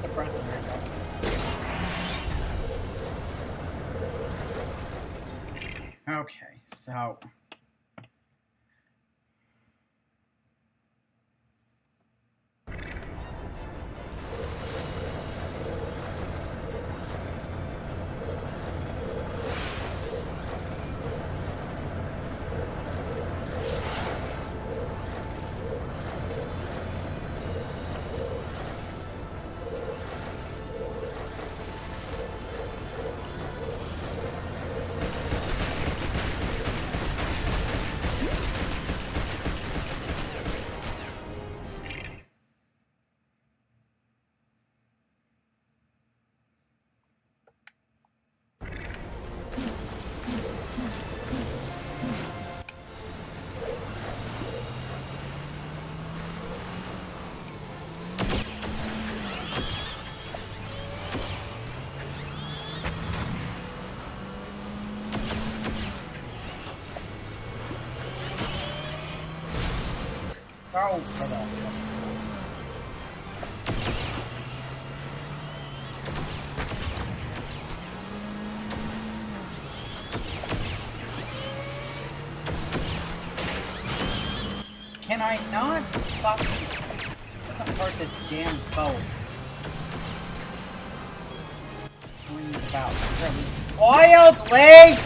The ring button. Okay, so Oh, hold on. Can I not fucking hurt this damn boat. Brings about wildly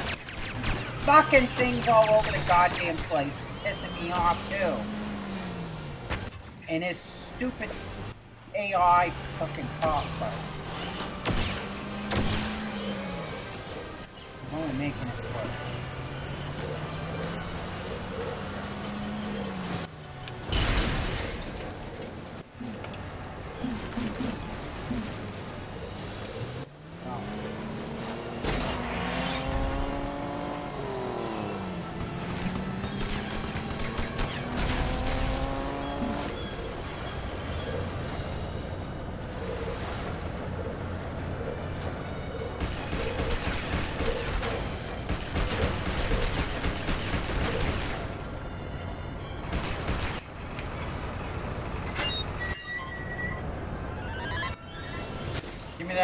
fucking things all over the goddamn place, pissing me off too. And his stupid AI fucking. He's only making it worse.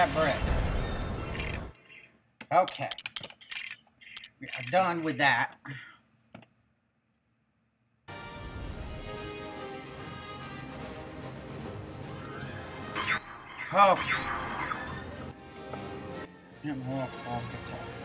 That. Okay. We are done with that. Okay. Getting a little closer to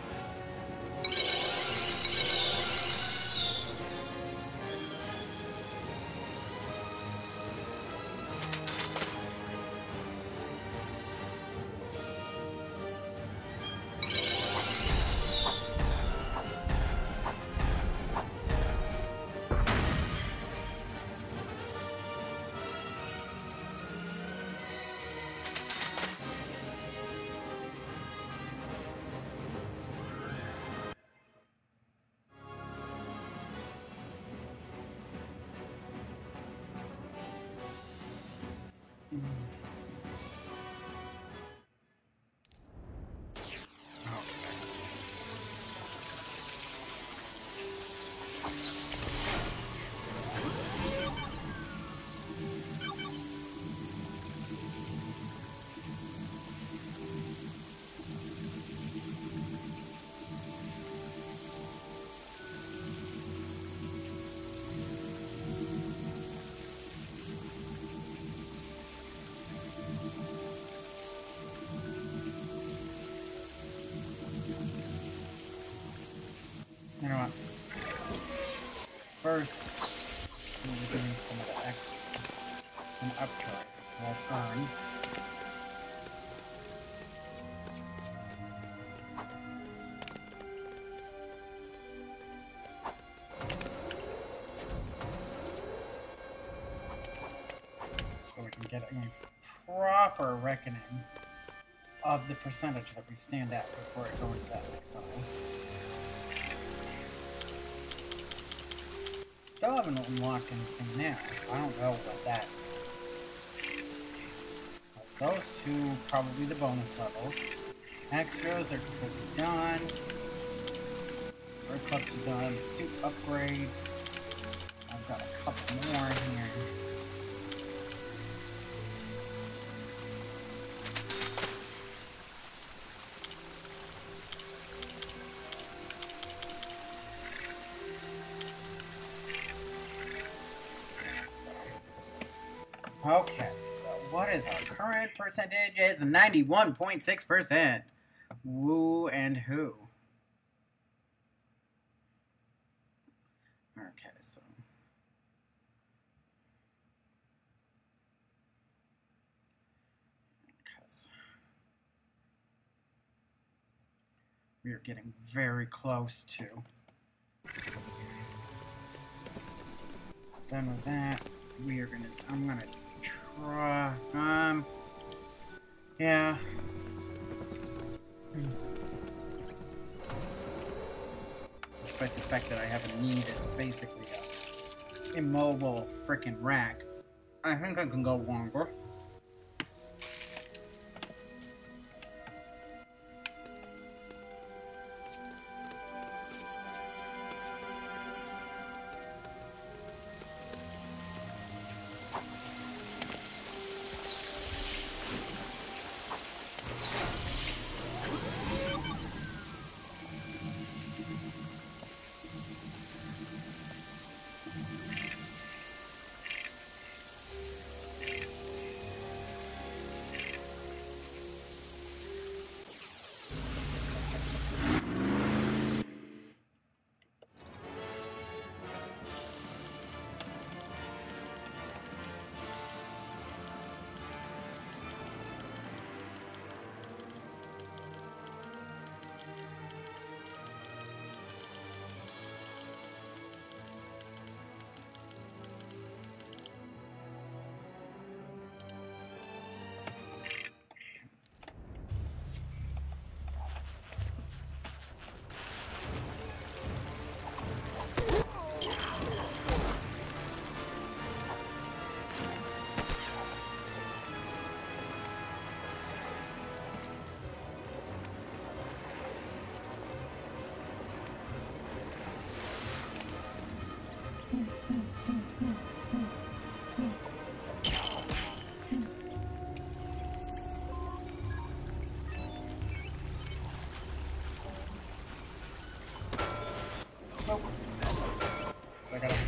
get a proper reckoning of the percentage that we stand at before I go into that next time. Still haven't unlocked anything there. I don't know what that's. That's those two, probably the bonus levels. Extras are completely done. Story clubs are done. Suit upgrades. I've got a couple more here. Percentage? Is 91.6%. Woo and who? Okay, so. We are getting very close to. Done with that. We are gonna. I'm gonna try. Um. Yeah. Despite the fact that I have a need as basically a immobile freaking rack, I think I can go longer.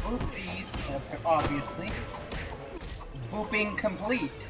Boop these, uh, obviously. Booping complete.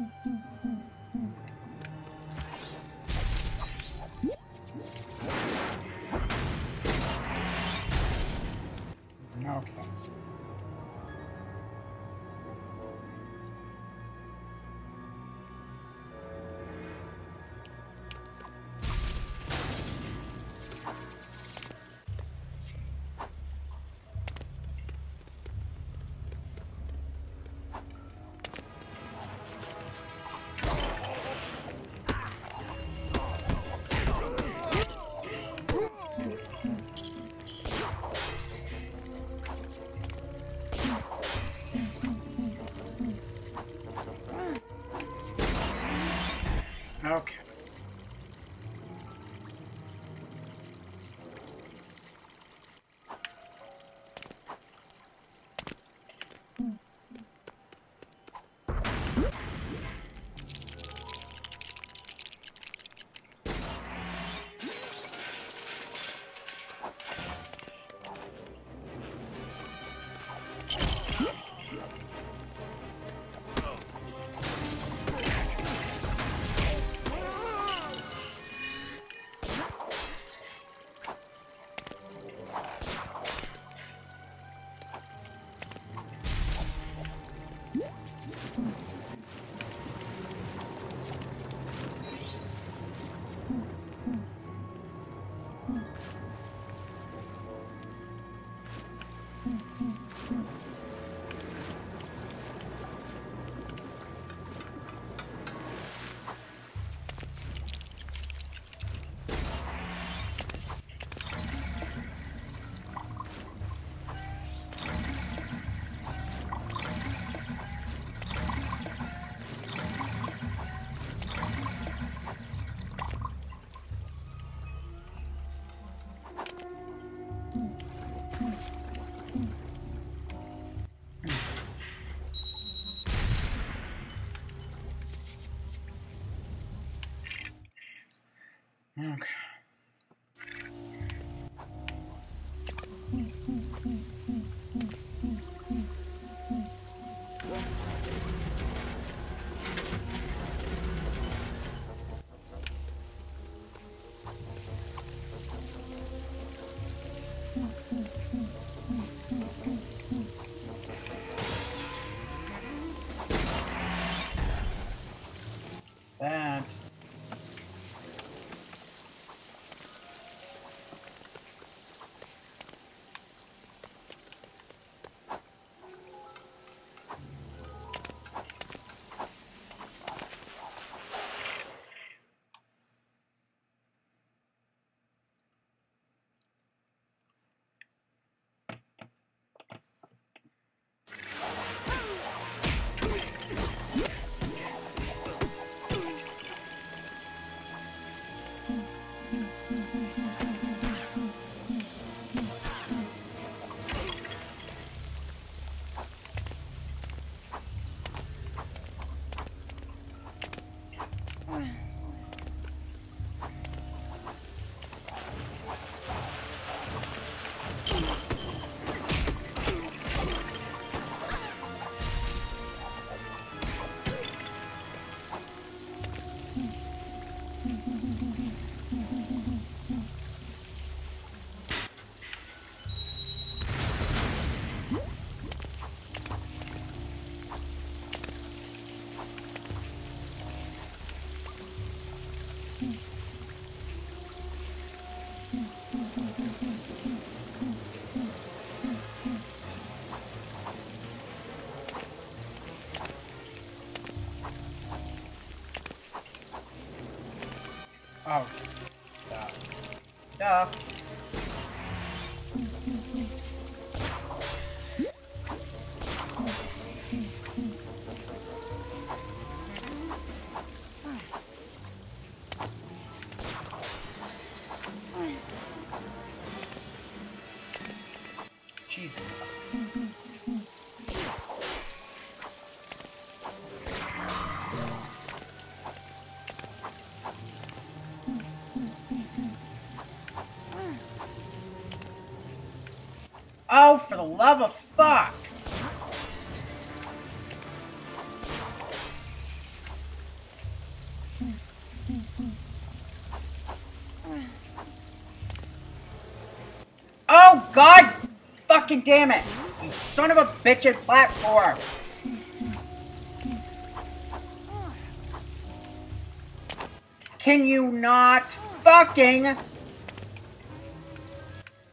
Okay. Duh. The love of fuck! Oh, God fucking damn it! You son of a bitchin' platform! Can you not fucking...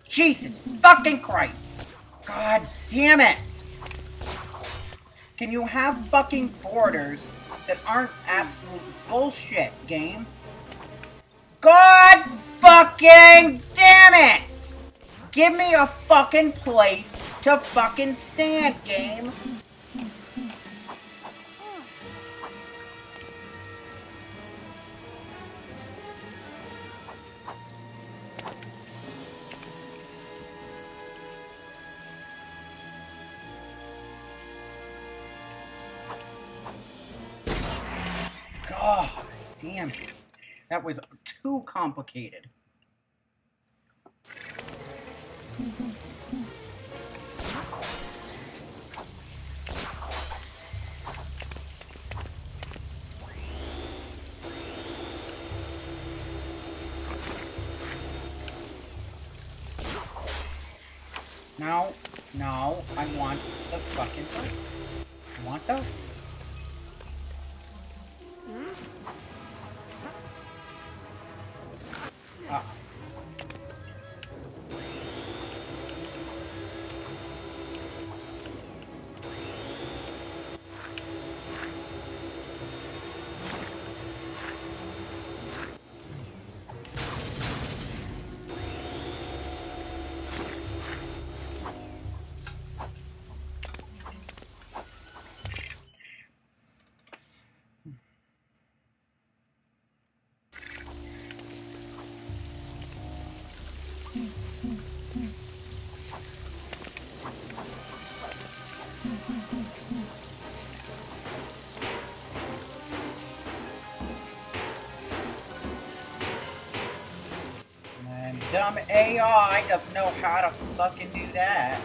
Jesus fucking Christ! God damn it! Can you have fucking borders that aren't absolute bullshit, game? God fucking damn it! Give me a fucking place to fucking stand, game. Too complicated. No, no, I want the fucking I want those. Hmm? 啊。Dumb AI doesn't know how to fucking do that.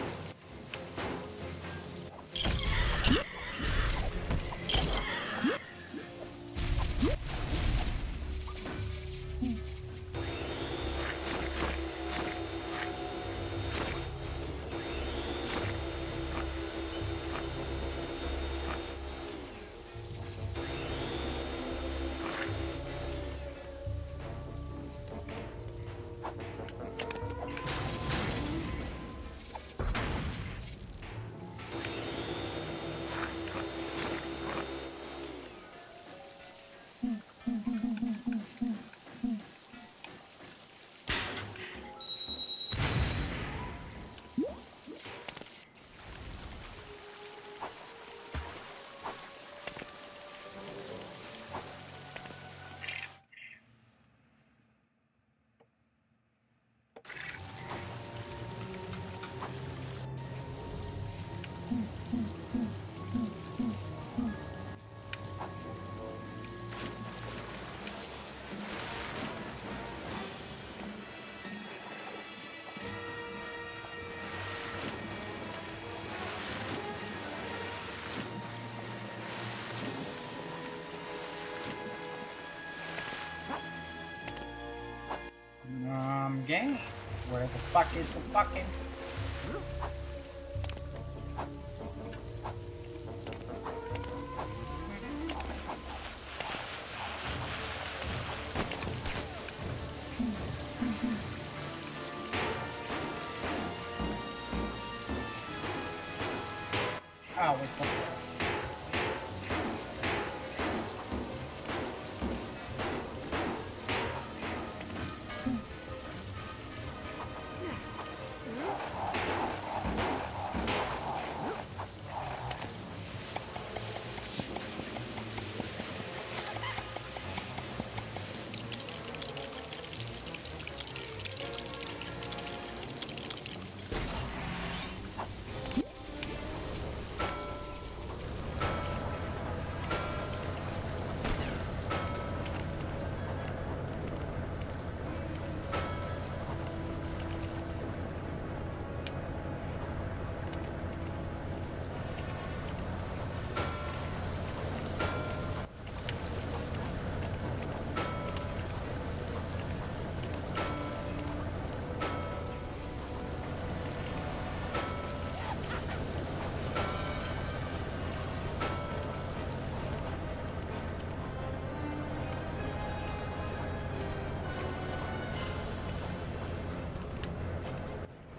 Fuck is the fucking...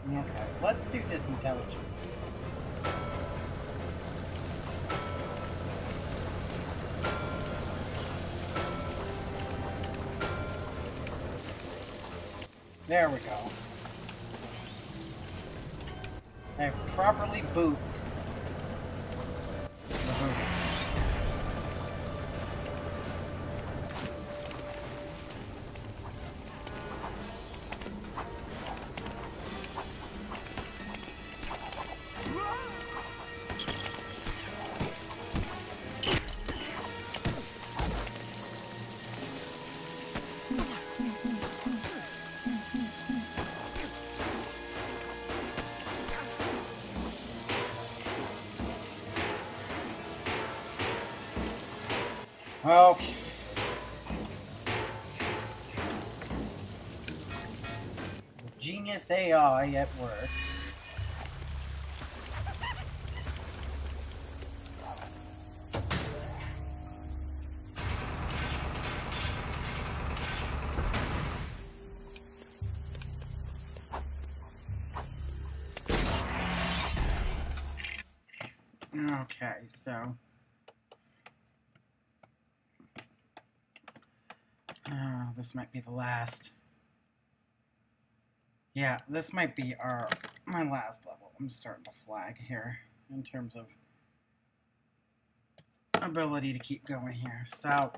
Okay, let's do this intelligent. There we go. I've properly booped. AI at work. Okay, so. Oh, this might be the last. Yeah, this might be our my last level. I'm starting to flag here in terms of ability to keep going here. So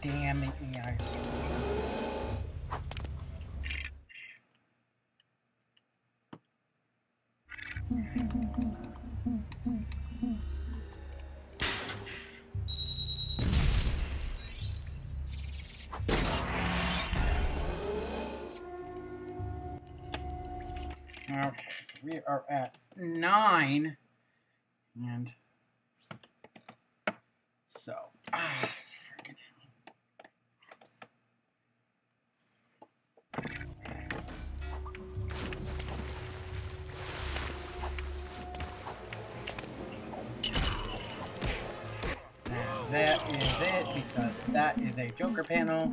damn it, Isis. Okay, so we are at nine, Joker panel.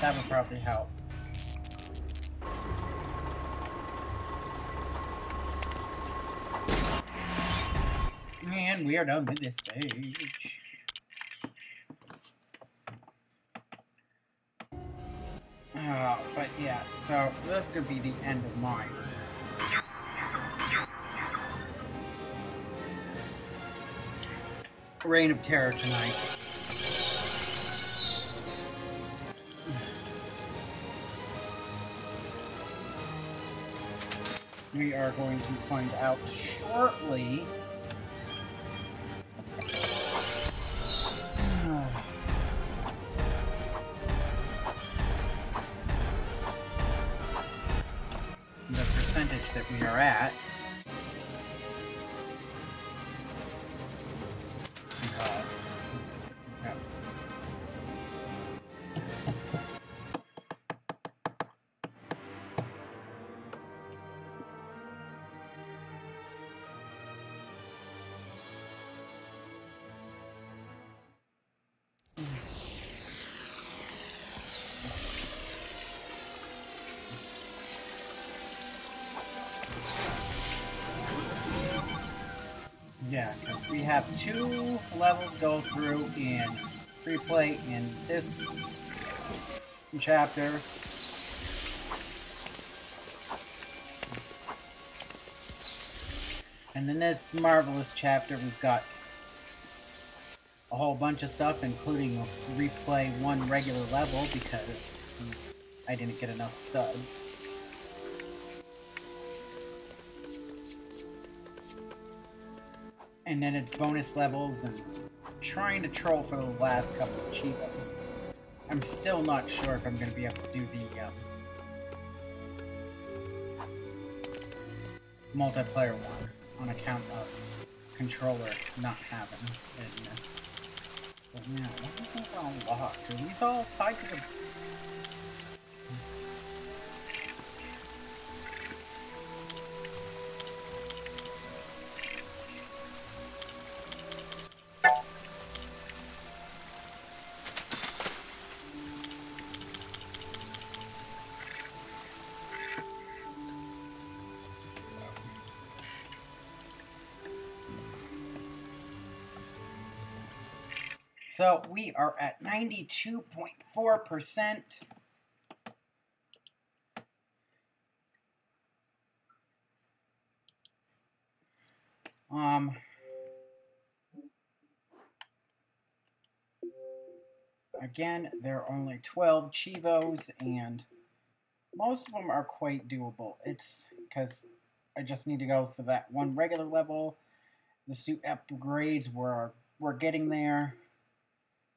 That would probably help. And we are done with this stage. Uh, but yeah, so this gonna be the end of mine. Reign of Terror tonight. We are going to find out shortly. Two levels go through in free play in this chapter. And in this marvelous chapter, we've got a whole bunch of stuff, including replay one regular level because I didn't get enough studs. And then it's bonus levels and trying to troll for the last couple of cheevos. I'm still not sure if I'm going to be able to do the um, multiplayer one on account of controller not having it in this. But yeah, what is this all locked? Are these all tied to the So we are at 92.4%. Um, again, there are only 12 cheevos, and most of them are quite doable. It's because I just need to go for that one regular level. The suit upgrades were we're getting there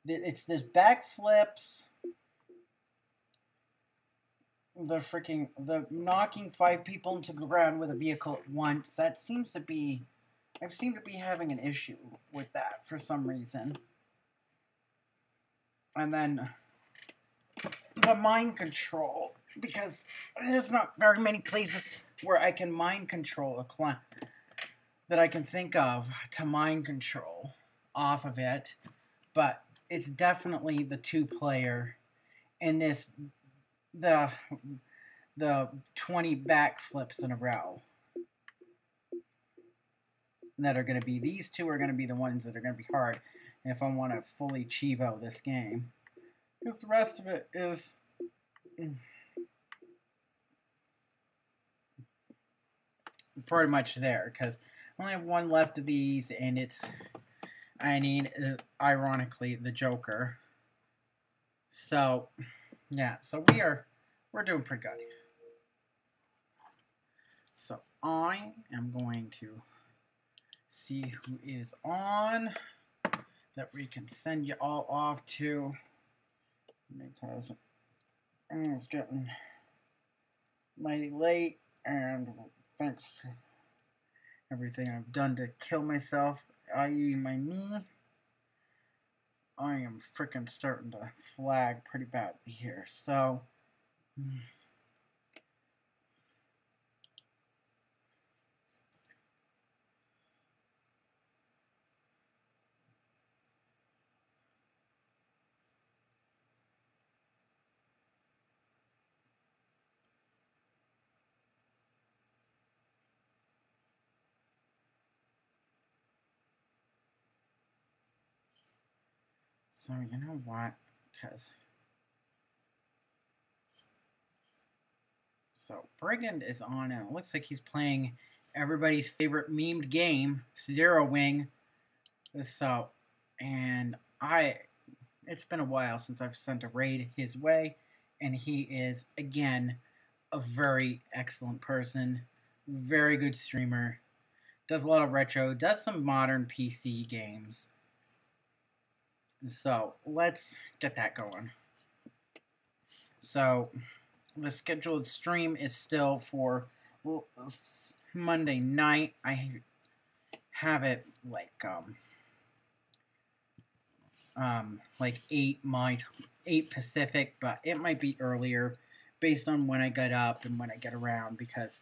it's this backflips, the freaking the knocking five people into the ground with a vehicle at once. That seems to be, I seem to be having an issue with that for some reason. And then the mind control because there's not very many places where I can mind control a client that I can think of to mind control off of it. But it's definitely the two player in this the the 20 backflips in a row that are going to be these two are going to be the ones that are going to be hard if I want to fully cheevo this game. Because the rest of it is mm, pretty much there because I only have one left of these and it's I need, uh, ironically, the Joker. So, yeah, so we are, we're doing pretty good. So, I am going to see who is on that we can send you all off to because it's getting mighty late and thanks for everything I've done to kill myself i.e. my knee, I am freaking starting to flag pretty badly here. So, hmm. So, you know what? Because. So, Brigand is on, and it looks like he's playing everybody's favorite memed game, Zero Wing. So, and I. It's been a while since I've sent a raid his way, and he is, again, a very excellent person. Very good streamer. Does a lot of retro, does some modern PC games. So let's get that going. So the scheduled stream is still for Monday night. I have it like um um like eight my eight Pacific, but it might be earlier based on when I get up and when I get around because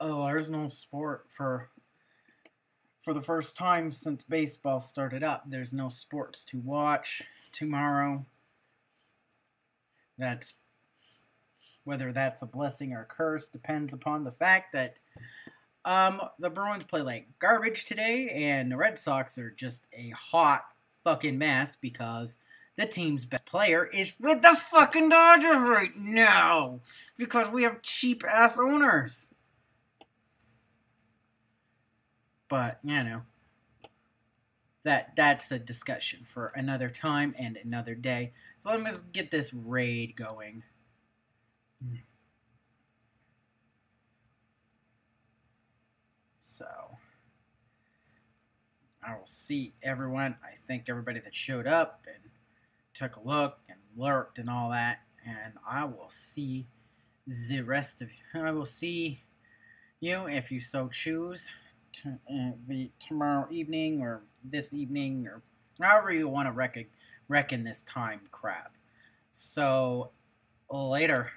oh there's no sport for for the first time since baseball started up. There's no sports to watch tomorrow. That's whether that's a blessing or a curse depends upon the fact that um, the Bruins play like garbage today, and the Red Sox are just a hot fucking mess because the team's best player is with the fucking Dodgers right now because we have cheap ass owners. But you know, that that's a discussion for another time and another day. So let me get this raid going. So I will see everyone. I thank everybody that showed up and took a look and lurked and all that. And I will see the rest of you. I will see you if you so choose uh, the tomorrow evening or this evening or however you want to reckon, reckon this time crap. So later.